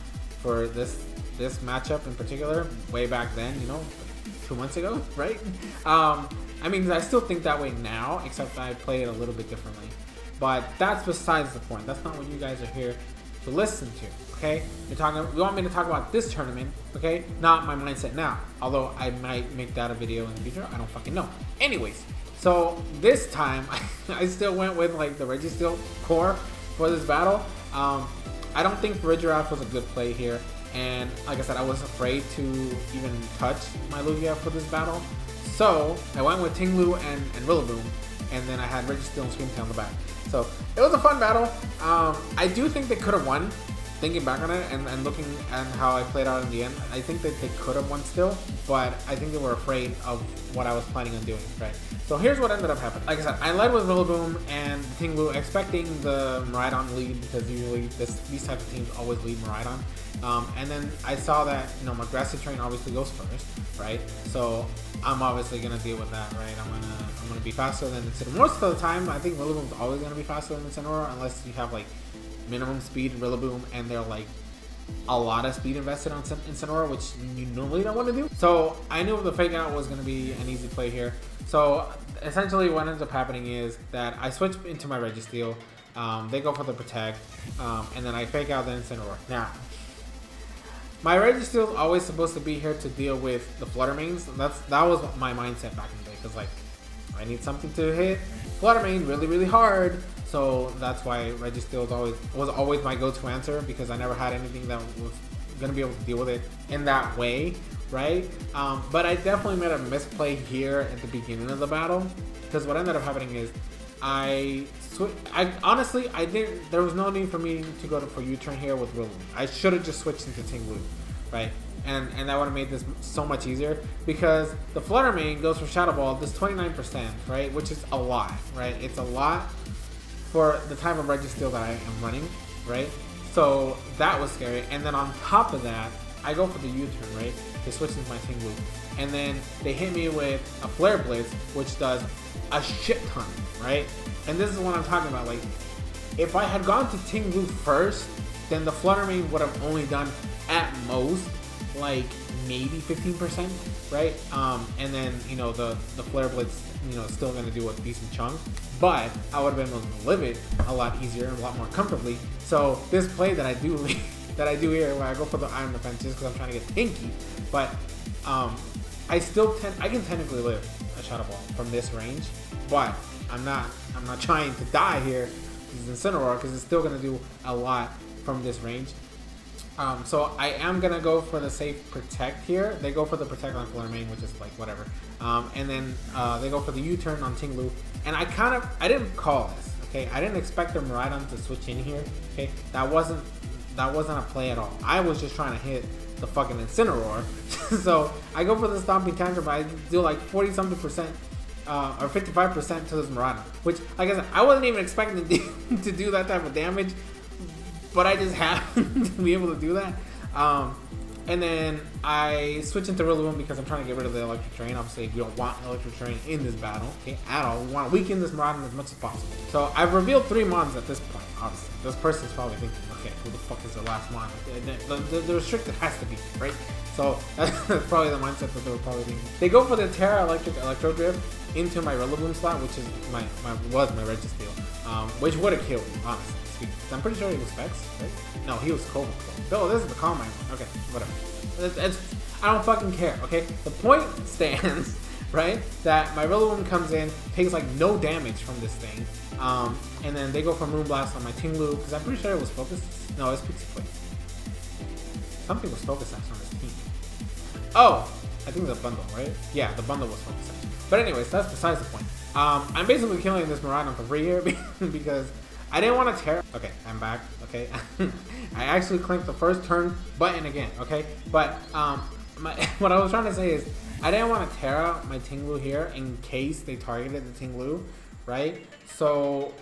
for this this matchup in particular, way back then, you know, two months ago, [LAUGHS] right? Um, I mean, I still think that way now, except I play it a little bit differently. But that's besides the point. That's not what you guys are here to listen to. Okay, you're talking. You want me to talk about this tournament? Okay, not my mindset now. Although I might make that a video in the future. I don't fucking know. Anyways, so this time, [LAUGHS] I still went with like the Registeel core for this battle. Um, I don't think Regiroth was a good play here. And like I said, I was afraid to even touch my Lugia for this battle. So I went with Ting-Lu and, and Rillaboom. And then I had Registeel and Scream Tail on the back. So it was a fun battle. Um, I do think they could have won thinking back on it and, and looking at how I played out in the end, I think that they could have won still, but I think they were afraid of what I was planning on doing, right? So here's what ended up happening. Like I said, I led with Rillaboom and Ting-Lu, expecting the Miraidon lead because usually this, these types of teams always lead Miraidon. Um, and then I saw that, you know, my Grassy Terrain obviously goes first, right? So I'm obviously gonna deal with that, right? I'm gonna I'm gonna be faster than Incineroar. Most of the time, I think Rillaboom's always gonna be faster than Incineroar unless you have like minimum speed in Rillaboom, and they're like a lot of speed invested on Incineroar, which you normally don't want to do. So I knew the fake out was going to be an easy play here. So essentially what ends up happening is that I switch into my Registeel, um, they go for the Protect, um, and then I fake out the Incineroar. Now, my Registeel is always supposed to be here to deal with the Flutter Manes. That's That was my mindset back in the day, because like, I need something to hit Flutter Mane really, really hard. So that's why Registeel was always was always my go-to answer because I never had anything that was gonna be able to deal with it in that way, right? Um, but I definitely made a misplay here at the beginning of the battle because what ended up happening is I I honestly I didn't. There was no need for me to go to, for U-turn here with Rillaboom. I should have just switched into Ting-Lu, right? And and that would have made this so much easier because the Flutter Mane goes for Shadow Ball. This 29%, right? Which is a lot, right? It's a lot for the type of Registeel that I am running, right? So that was scary. And then on top of that, I go for the U-turn, right? They switch into my Ting Lu. And then they hit me with a Flare Blitz, which does a shit ton, right? And this is what I'm talking about. Like, if I had gone to Ting Lu first, then the Flutter Mane would have only done at most like maybe 15%, right? Um, and then, you know, the, the Flare Blitz, you know, still to do a decent chunk. But I would have been able to live it a lot easier and a lot more comfortably. So this play that I do [LAUGHS] that I do here, where I go for the Iron Defense just because I'm trying to get tanky, but um, I still tend, I can technically live a Shadow Ball from this range, but I'm not, I'm not trying to die here. This is Incineroar because it's still to do a lot from this range. Um, so I am gonna go for the safe protect here. They go for the protect on Flutter Mane, which is like whatever. Um, and then uh, they go for the U-turn on Ting-Lu. And I kind of I didn't call this. Okay, I didn't expect the Miraidon to switch in here. Okay, that wasn't that wasn't a play at all. I was just trying to hit the fucking Incineroar. [LAUGHS] so I go for the Stomping Tantrum, but I do like 40 something percent uh, or 55% to this Miraidon. Which, like I said, I wasn't even expecting to [LAUGHS] do, to do that type of damage, but I just [LAUGHS] happened to be able to do that. Um, and then I switch into Rillaboom because I'm trying to get rid of the electric terrain. Obviously, we don't want electric terrain in this battle, okay, at all. We want to weaken this Miraidon as much as possible. So I've revealed three mons at this point, obviously. This person's probably thinking, okay, who the fuck is the last mon? The, the, the restricted has to be, right? So [LAUGHS] that's probably the mindset that they were probably thinking. They go for the Tera Electric Electro Drift into my Rillaboom slot, which is my, my was my Registeel, um, which would have killed me, honestly. I'm pretty sure he was Specs, right? No, he was Cobalt. Oh, this is the Mind. Okay, whatever. It's, it's, I don't fucking care, okay? The point [LAUGHS] stands, right? That my Rillaboom comes in, takes like no damage from this thing, um, and then they go for Moonblast on my Ting-Lu, because I'm pretty sure it was focused. No, it's Pixie Plate. Something was focused on this team. Oh, I think the bundle, right? Yeah, the bundle was focused But anyways, that's besides the point. Um, I'm basically killing this Miraidon for free here [LAUGHS] because I didn't want to tear. Okay, I'm back. Okay, [LAUGHS] I actually clicked the first turn button again. Okay, but um, my, [LAUGHS] what I was trying to say is I didn't want to tear out my Ting-Lu here in case they targeted the Ting-Lu, right? So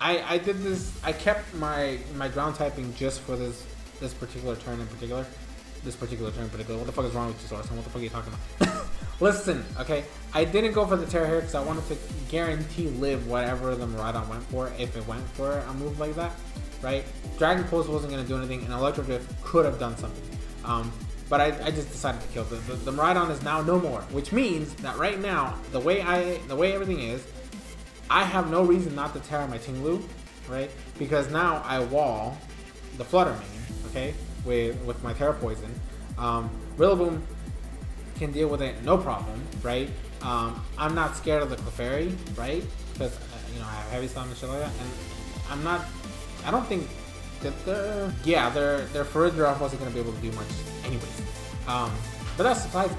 I I did this. I kept my my ground typing just for this this particular turn in particular. This particular in particular. What the fuck is wrong with you, Source? What the fuck are you talking about? [LAUGHS] Listen, okay, I didn't go for the Tera here because I wanted to guarantee live whatever the Miraidon went for if it went for a move like that, right? Dragon Pulse wasn't going to do anything, and Electro Drift could have done something. Um, but I, I, just decided to kill the, the the Miraidon is now no more, which means that right now the way I the way everything is, I have no reason not to tear my Ting-Lu, right? Because now I wall the Flutter Mane, okay, with with my Tera Poison. Um, Rillaboom can deal with it no problem, right? Um, I'm not scared of the Clefairy, right? Because, uh, you know, I have Heavy Slam and shit like that. And I'm not, I don't think that the, yeah, their, their Farigiraf wasn't going to be able to do much anyways. Um, but that's the.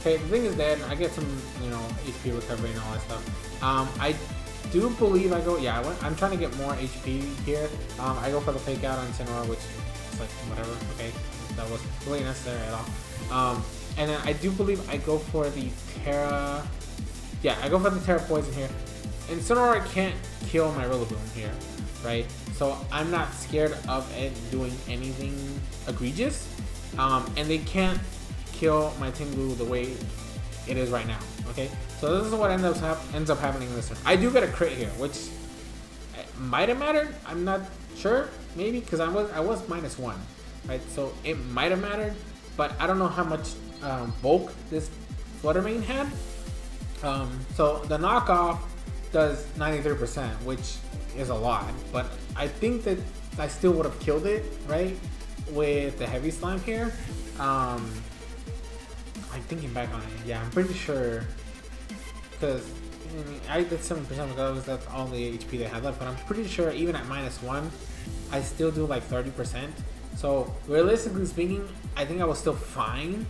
Okay, the thing is that I get some, you know, HP recovery and all that stuff. Um, I do believe I go, yeah, I I'm trying to get more HP here. Um, I go for the fake out on Incineroar, which like, whatever, okay. That was really necessary at all. Um, and then I do believe I go for the Tera... Yeah, I go for the Tera Poison here. And Incineroar can't kill my Rillaboom here, right? So I'm not scared of it doing anything egregious. Um, and they can't kill my Ting-Lu the way it is right now, okay? So this is what ends up, ends up happening this turn. I do get a crit here, which might have mattered. I'm not sure, maybe, because I was I was minus one, right? So it might have mattered, but I don't know how much um, bulk this Flutter Mane had. Um, so the knockoff does 93%, which is a lot, but I think that I still would have killed it, right? With the Heavy Slam here. Um, I'm thinking back on it. Yeah, I'm pretty sure. Because I, did 7% because that's all the HP they had left, but I'm pretty sure even at minus 1, I still do like 30%. So realistically speaking, I think I was still fine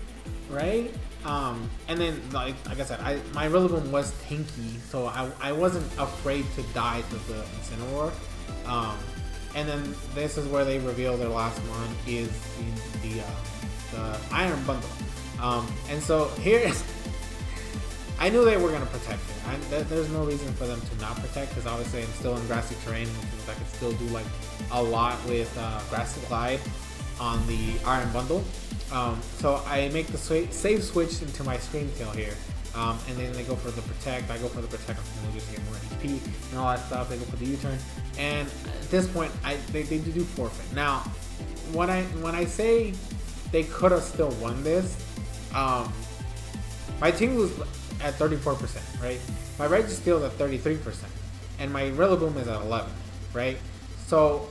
right? Um, and then, like, like I said, I, my Rillaboom was tanky, so I, I wasn't afraid to die to the Incineroar. Um, and then this is where they reveal their last one is the the, uh, the Iron Bundle. Um, and so [LAUGHS] here's, I knew they were gonna protect it. I, th there's no reason for them to not protect because obviously I'm still in grassy terrain, which I can still do like a lot with uh, grassy glide on the Iron Bundle. Um, so I make the sw save switch into my Scream Tail here. Um, and then they go for the protect. I go for the protect on just to get more HP and all that stuff. They go for the U-turn, and at this point, I they, they do forfeit. Now, when I when I say they could have still won this, um, my team was at 34%, right? My Registeel is at 33%, and my Rillaboom is at 11, right? So,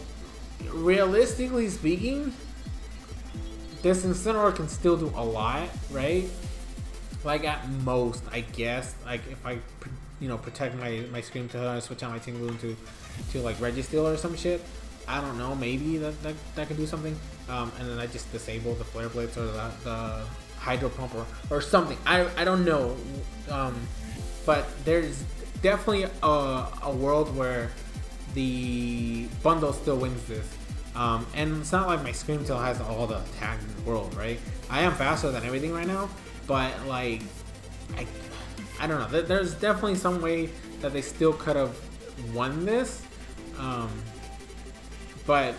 realistically speaking, this Incineroar can still do a lot, right? Like at most, I guess. Like if I, you know, protect my my Scream to her, switch out my Ting-Lu to to like Registeel or some shit. I don't know. Maybe that that, that can do something. Um, and then I just disable the Flare Blitz or the, the Hydro Pump or, or something. I I don't know. Um, but there's definitely a, a world where the bundle still wins this Um, and it's not like my Scream Tail has all the attack in the world, right? I am faster than everything right now, but like, I, I don't know. There's definitely some way that they still could have won this, um, but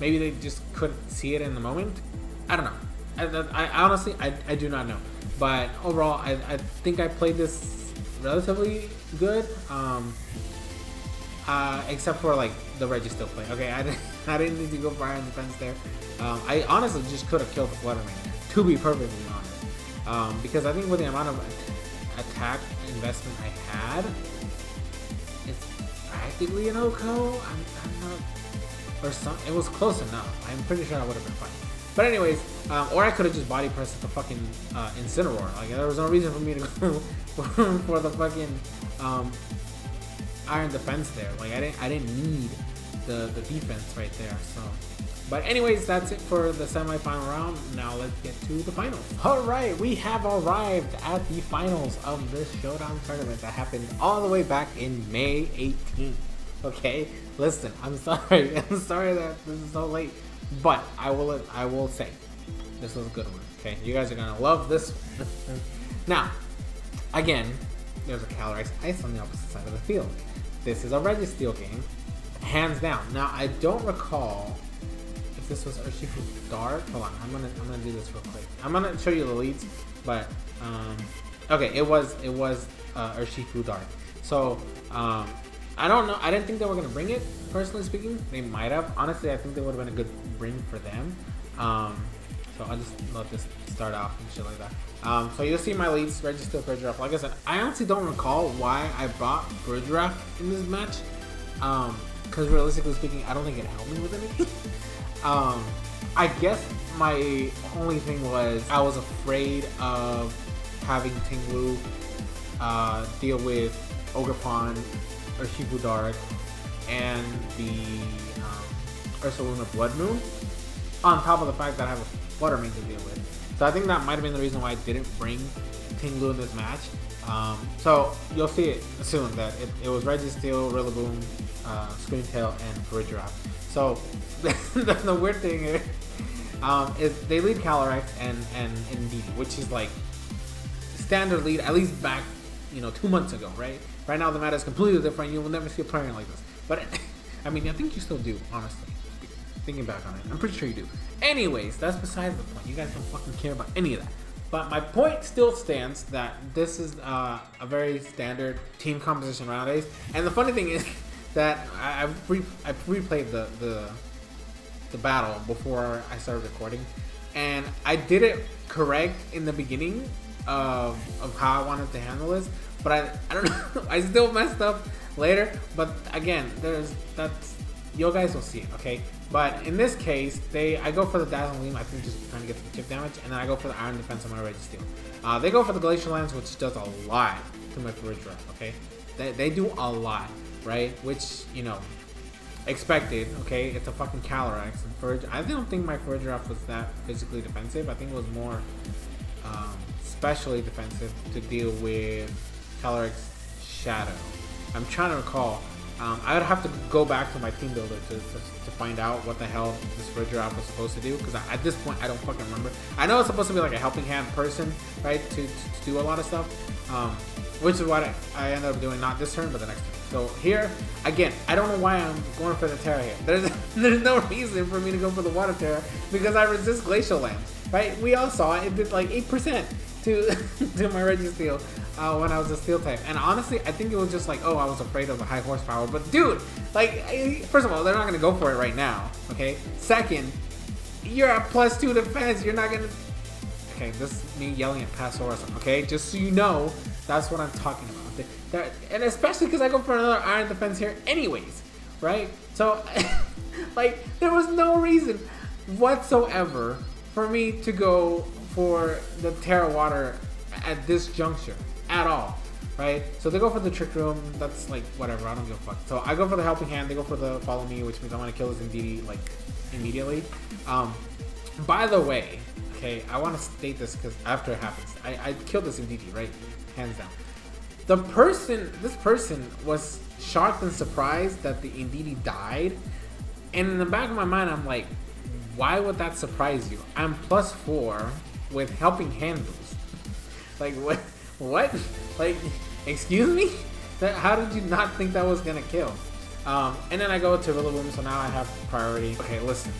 maybe they just couldn't see it in the moment. I don't know. I, I honestly, I, I do not know. But overall, I, I think I played this relatively good. Um, uh, except for like the Registeel play. Okay, I didn't, [LAUGHS] I didn't need to go for Iron Defense there. Um, I honestly just could have killed the there, to be perfectly honest. Um, because I think with the amount of attack investment I had, it's practically an OHKO. I'm, I'm not, or some, it was close enough. I'm pretty sure I would have been fine. But anyways, um, or I could have just body pressed the fucking uh, Incineroar. Like there was no reason for me to [LAUGHS] go for the fucking um, Iron Defense there. Like I didn't I didn't need the the defense right there. So. But anyways, that's it for the semifinal round. Now let's get to the finals. All right, we have arrived at the finals of this Showdown tournament that happened all the way back in May 18th. Okay, listen, I'm [LAUGHS] sorry. I'm sorry that this is so late, but I will I will say this was a good one. Okay, you guys are gonna love this. [LAUGHS] now, again, there's a Calyrex Ice on the opposite side of the field. This is a Registeel game, hands down. Now, I don't recall if this was Urshifu Dark. Hold on, I'm gonna I'm gonna do this real quick. I'm gonna show you the leads, but um, okay, it was it was uh, Urshifu Dark. So um, I don't know. I didn't think they were gonna bring it. Personally speaking, they might have. Honestly, I think they would have been a good bring for them. Um, so I'll just let this start off and shit like that. Um, so you'll see my leads Registeel Farigiraf. Like I said, I honestly don't recall why I brought Farigiraf in this match. Because um, realistically speaking, I don't think it helped me with anything. [LAUGHS] um, I guess my only thing was I was afraid of having Ting uh, deal with Ogerpon or Shifu Dark and the um, Ursaluna Blood Moon on top of the fact that I have a Flutter Mane to deal with. So I think that might have been the reason why I didn't bring Ting Lu in this match. Um, so you'll see it soon that it, it was Registeel, Rillaboom, uh, Scream Tail, and Farigiraf. So [LAUGHS] the, the, weird thing is, um, is they lead Calyrex and and Indeedee, which is like standard lead at least back you know two months ago, right? Right now the meta is completely different. You will never see a player like this. But [LAUGHS] I mean, I think you still do, honestly. Thinking back on it, I'm pretty sure you do. Anyways, that's besides the point. You guys don't fucking care about any of that. But my point still stands that this is uh, a very standard team composition nowadays. And the funny thing is [LAUGHS] that I, have re I replayed the, the the battle before I started recording, and I did it correct in the beginning of, of how I wanted to handle this. But I I don't know. [LAUGHS] I still messed up later. But again, there's that's you guys will see it. Okay. But in this case, they I go for the Dazzling Gleam, I think just trying to get the chip damage, and then I go for the Iron Defense on my Registeel. Uh, they go for the Glacial Lance, which does a lot to my Farigiraf, okay? They, they do a lot, right? Which, you know, expected, okay? It's a fucking Calyrex. And Farigiraf, I don't think my Farigiraf was that physically defensive. I think it was more um, specially defensive to deal with Calyrex Shadow. I'm trying to recall. Um, I would have to go back to my team builder to, to, to find out what the hell this Bridger was supposed to do because at this point I don't fucking remember. I know it's supposed to be like a helping hand person, right, to, to, to do a lot of stuff, um, which is what I, I ended up doing not this turn but the next turn. So here, again, I don't know why I'm going for the Tera here. [LAUGHS] There's, there's no reason for me to go for the Water Tera because I resist Glacial Lance, right? We all saw it, it did like 8% to, [LAUGHS] to my Registeel uh, when I was a steel type. And honestly, I think it was just like, oh, I was afraid of the high horsepower. But dude, like, first of all, they're not gonna go for it right now. Okay. Second, you're a plus two defense. You're not gonna. Okay, this is me yelling at Passorism. Okay, just so you know, that's what I'm talking about. And especially because I go for another iron defense here, anyways, right? So, [LAUGHS] like, there was no reason whatsoever for me to go for the Tera Water at this juncture at all, right? So they go for the trick room. That's like whatever. I don't give a fuck. So I go for the helping hand. They go for the follow me, which means I want to kill this Indeedee like immediately. Um, by the way, okay, I want to state this because after it happens, I, I killed this Indeedee, right? Hands down. The person, this person was shocked and surprised that the Indeedee died And in the back of my mind, I'm like, why would that surprise you? I'm plus four with helping hand boost. like what? What? Like, excuse me? That, how did you not think that was gonna kill? Um, and then I go to Rillaboom, so now I have priority. Okay, listen.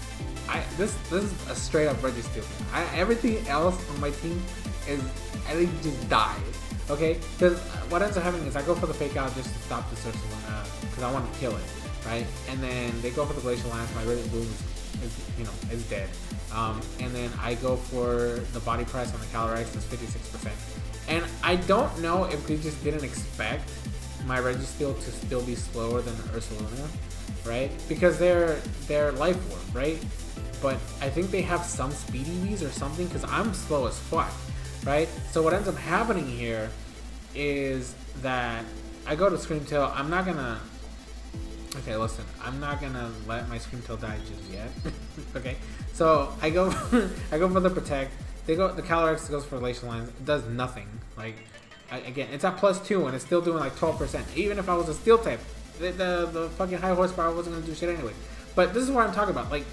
I this this is a straight up Registeel. I everything else on my team is I think just died. Okay, because what ends up happening is I go for the fake out just to stop the Ursaluna because I want to kill it, right? And then they go for the Glacial Lance. My Rillaboom is, is you know is dead. Um, and then I go for the body press on the Calyrex. It's 56%. And I don't know if they just didn't expect my Registeel to still be slower than Ursaluna, right? Because they're they're Life Orb, right? But I think they have some speed IVs or something because I'm slow as fuck, right? So what ends up happening here is that I go to Scream Tail. I'm not gonna. Okay, listen. I'm not gonna let my Scream Tail die just yet. [LAUGHS] okay, so I go, [LAUGHS] I go for the Protect. They go. The Calyrex goes for Glacial Lance. It does nothing. Like I, again, it's at plus two and it's still doing like 12%. Even if I was a steel type, the, the, the fucking high horsepower wasn't gonna do shit anyway. But this is what I'm talking about. Like,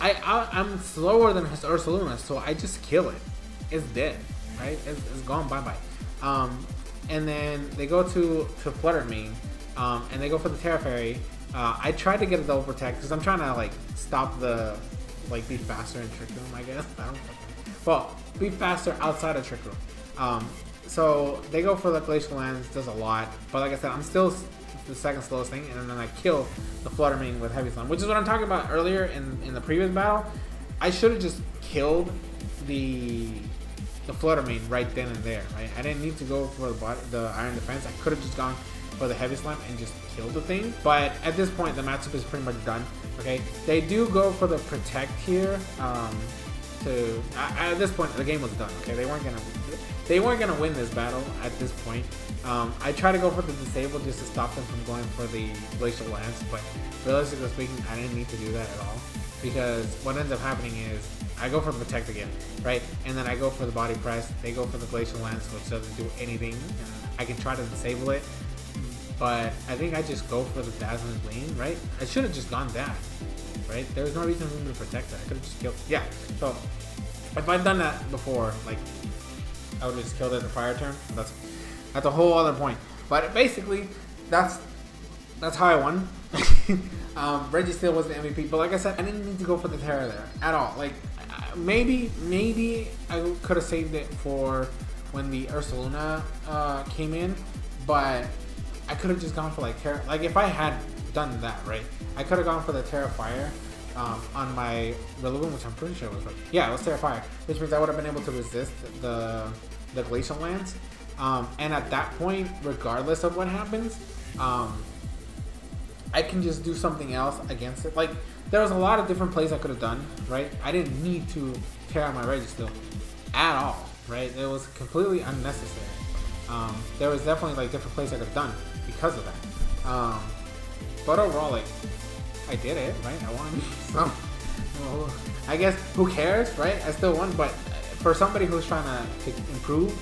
I, I am slower than Ursaluna, so I just kill it. It's dead, right? It's, it's gone bye bye. Um, and then they go to to Flutter Mane, um, and they go for the Tera Fairy. Uh, I tried to get a double protect because I'm trying to like stop the like be faster in Trick Room. I guess [LAUGHS] I don't. Well, be faster outside of Trick Room. Um, so they go for the Glacial Lance, does a lot. But like I said, I'm still the second slowest thing, and then I kill the Flutter Mane with Heavy Slam, which is what I'm talking about earlier in, in the previous battle. I should have just killed the the Flutter Mane right then and there. Right? I didn't need to go for the, the Iron Defense. I could have just gone for the Heavy Slam and just kill the thing. But at this point, the matchup is pretty much done. Okay, they do go for the Protect here. Um, to at this point, the game was done. Okay, they weren't gonna they weren't gonna win this battle at this point. Um, I try to go for the disable just to stop them from going for the glacial lance, but realistically speaking, I didn't need to do that at all because what ends up happening is I go for protect again, right? And then I go for the body press. They go for the glacial lance, which doesn't do anything. I can try to disable it, but I think I just go for the dazzling gleam, right? I should have just gone that, right? There was no reason for me to protect it. I could have just killed. Yeah. So if I'd done that before, like I would have just killed it in the fire turn. That's that's a whole other point. But basically, that's that's how I won. [LAUGHS] um, Registeel was the MVP, but like I said, I didn't need to go for the Tera there at all. Like maybe maybe I could have saved it for when the Ursaluna uh, came in, but I could have just gone for like Tera. Like if I had done that right, I could have gone for the Tera Fire. Um, on my Rillaboom, which I'm pretty sure was like, yeah, it was Tera Fire, which means I would have been able to resist the the glacial Lance. Um, and at that point, regardless of what happens, um, I can just do something else against it. Like there was a lot of different plays I could have done, right? I didn't need to tear out my Registeel at all, right? It was completely unnecessary. Um, there was definitely like different plays I could have done because of that. Um, but overall, like I did it, right? I won. [LAUGHS] so, well, I guess who cares, right? I still won, but for somebody who's trying to, to improve,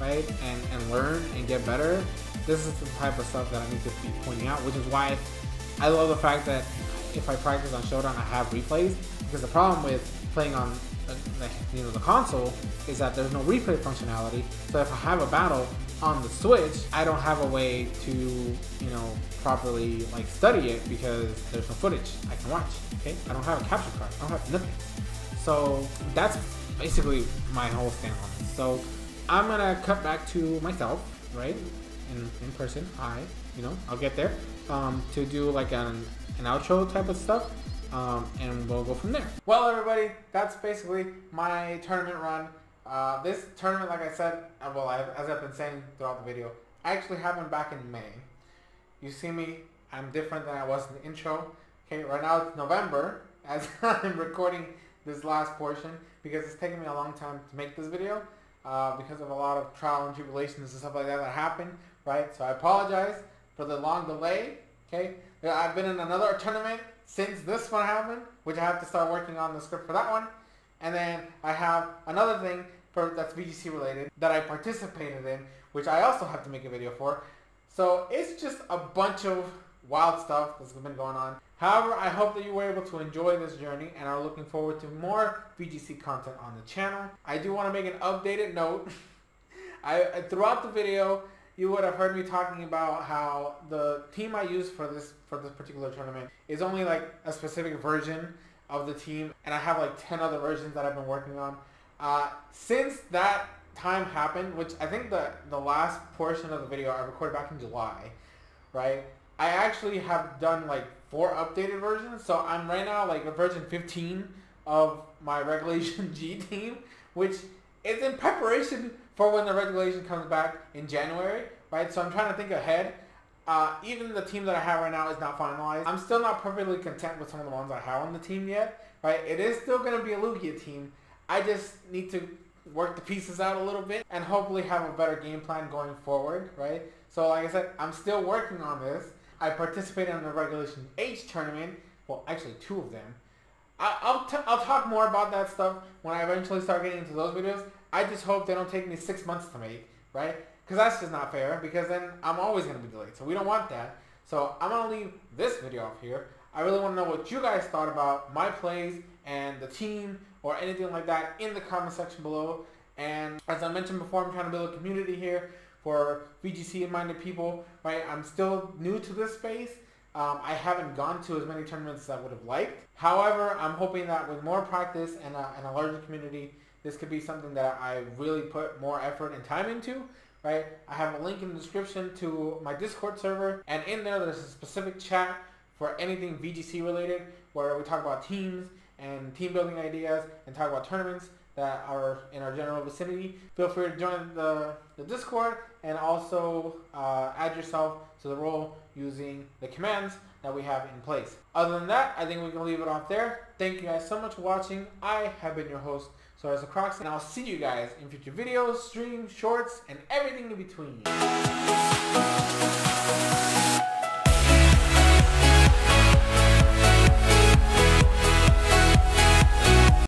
right, and, and learn and get better, this is the type of stuff that I need to be pointing out, which is why I love the fact that if I practice on Showdown, I have replays, because the problem with playing on the, you know the console is that there's no replay functionality. So if I have a battle on the Switch, I don't have a way to you know properly like study it because there's no footage I can watch. Okay, I don't have a capture card. I don't have nothing. So that's basically my whole stand on it. So I'm gonna cut back to myself, right? In, in person, I, you know, I'll get there um, to do like an, an outro type of stuff, um, and we'll go from there. Well, everybody, that's basically my tournament run. Uh, this tournament, like I said, uh, well, I, as I've been saying throughout the video, actually happened back in May. You see me, I'm different than I was in the intro. Okay, right now it's November [LAUGHS] as I'm recording this last portion because it's taken me a long time to make this video uh, because of a lot of trial and tribulations and stuff like that that happened, right? So I apologize for the long delay, okay? I've been in another tournament since this one happened, which I have to start working on the script for that one. And then I have another thing that's VGC related that I participated in, which I also have to make a video for. So it's just a bunch of wild stuff that's been going on. However, I hope that you were able to enjoy this journey and are looking forward to more VGC content on the channel. I do want to make an updated note. [LAUGHS] I uh, Throughout the video, you would have heard me talking about how the team I use for this for this particular tournament is only like a specific version of the team, and I have like 10 other versions that I've been working on. Uh, since that time happened, which I think the, the last portion of the video I recorded back in July, right? I actually have done like four updated versions. So I'm right now like a version 15 of my [LAUGHS] Regulation G team, which is in preparation for when the regulation comes back in January, right? So I'm trying to think ahead. Uh, even the team that I have right now is not finalized. I'm still not perfectly content with some of the ones I have on the team yet, right? It is still going to be a Lugia team. I just need to work the pieces out a little bit and hopefully have a better game plan going forward, right? So like I said, I'm still working on this. I participated in the Regulation H tournament. Well, actually two of them. I, will t- I'll talk more about that stuff when I eventually start getting into those videos. I just hope they don't take me six months to make, right? Because that's just not fair, because then I'm always going to be delayed. So we don't want that. So I'm going to leave this video off here. I really want to know what you guys thought about my plays and the team or anything like that in the comment section below. And as I mentioned before, I'm trying to build a community here for VGC-minded people, right? I'm still new to this space. Um, I haven't gone to as many tournaments as I would have liked. However, I'm hoping that with more practice and a, and a larger community, this could be something that I really put more effort and time into, right? I have a link in the description to my Discord server, and in there there's a specific chat for anything VGC related, where we talk about teams and team building ideas and talk about tournaments that are in our general vicinity. Feel free to join the, the Discord and also uh, add yourself to the role using the commands that we have in place. Other than that, I think we can leave it off there. Thank you guys so much for watching. I have been your host, Soresan Crockxen, and I'll see you guys in future videos, streams, shorts, and everything in between.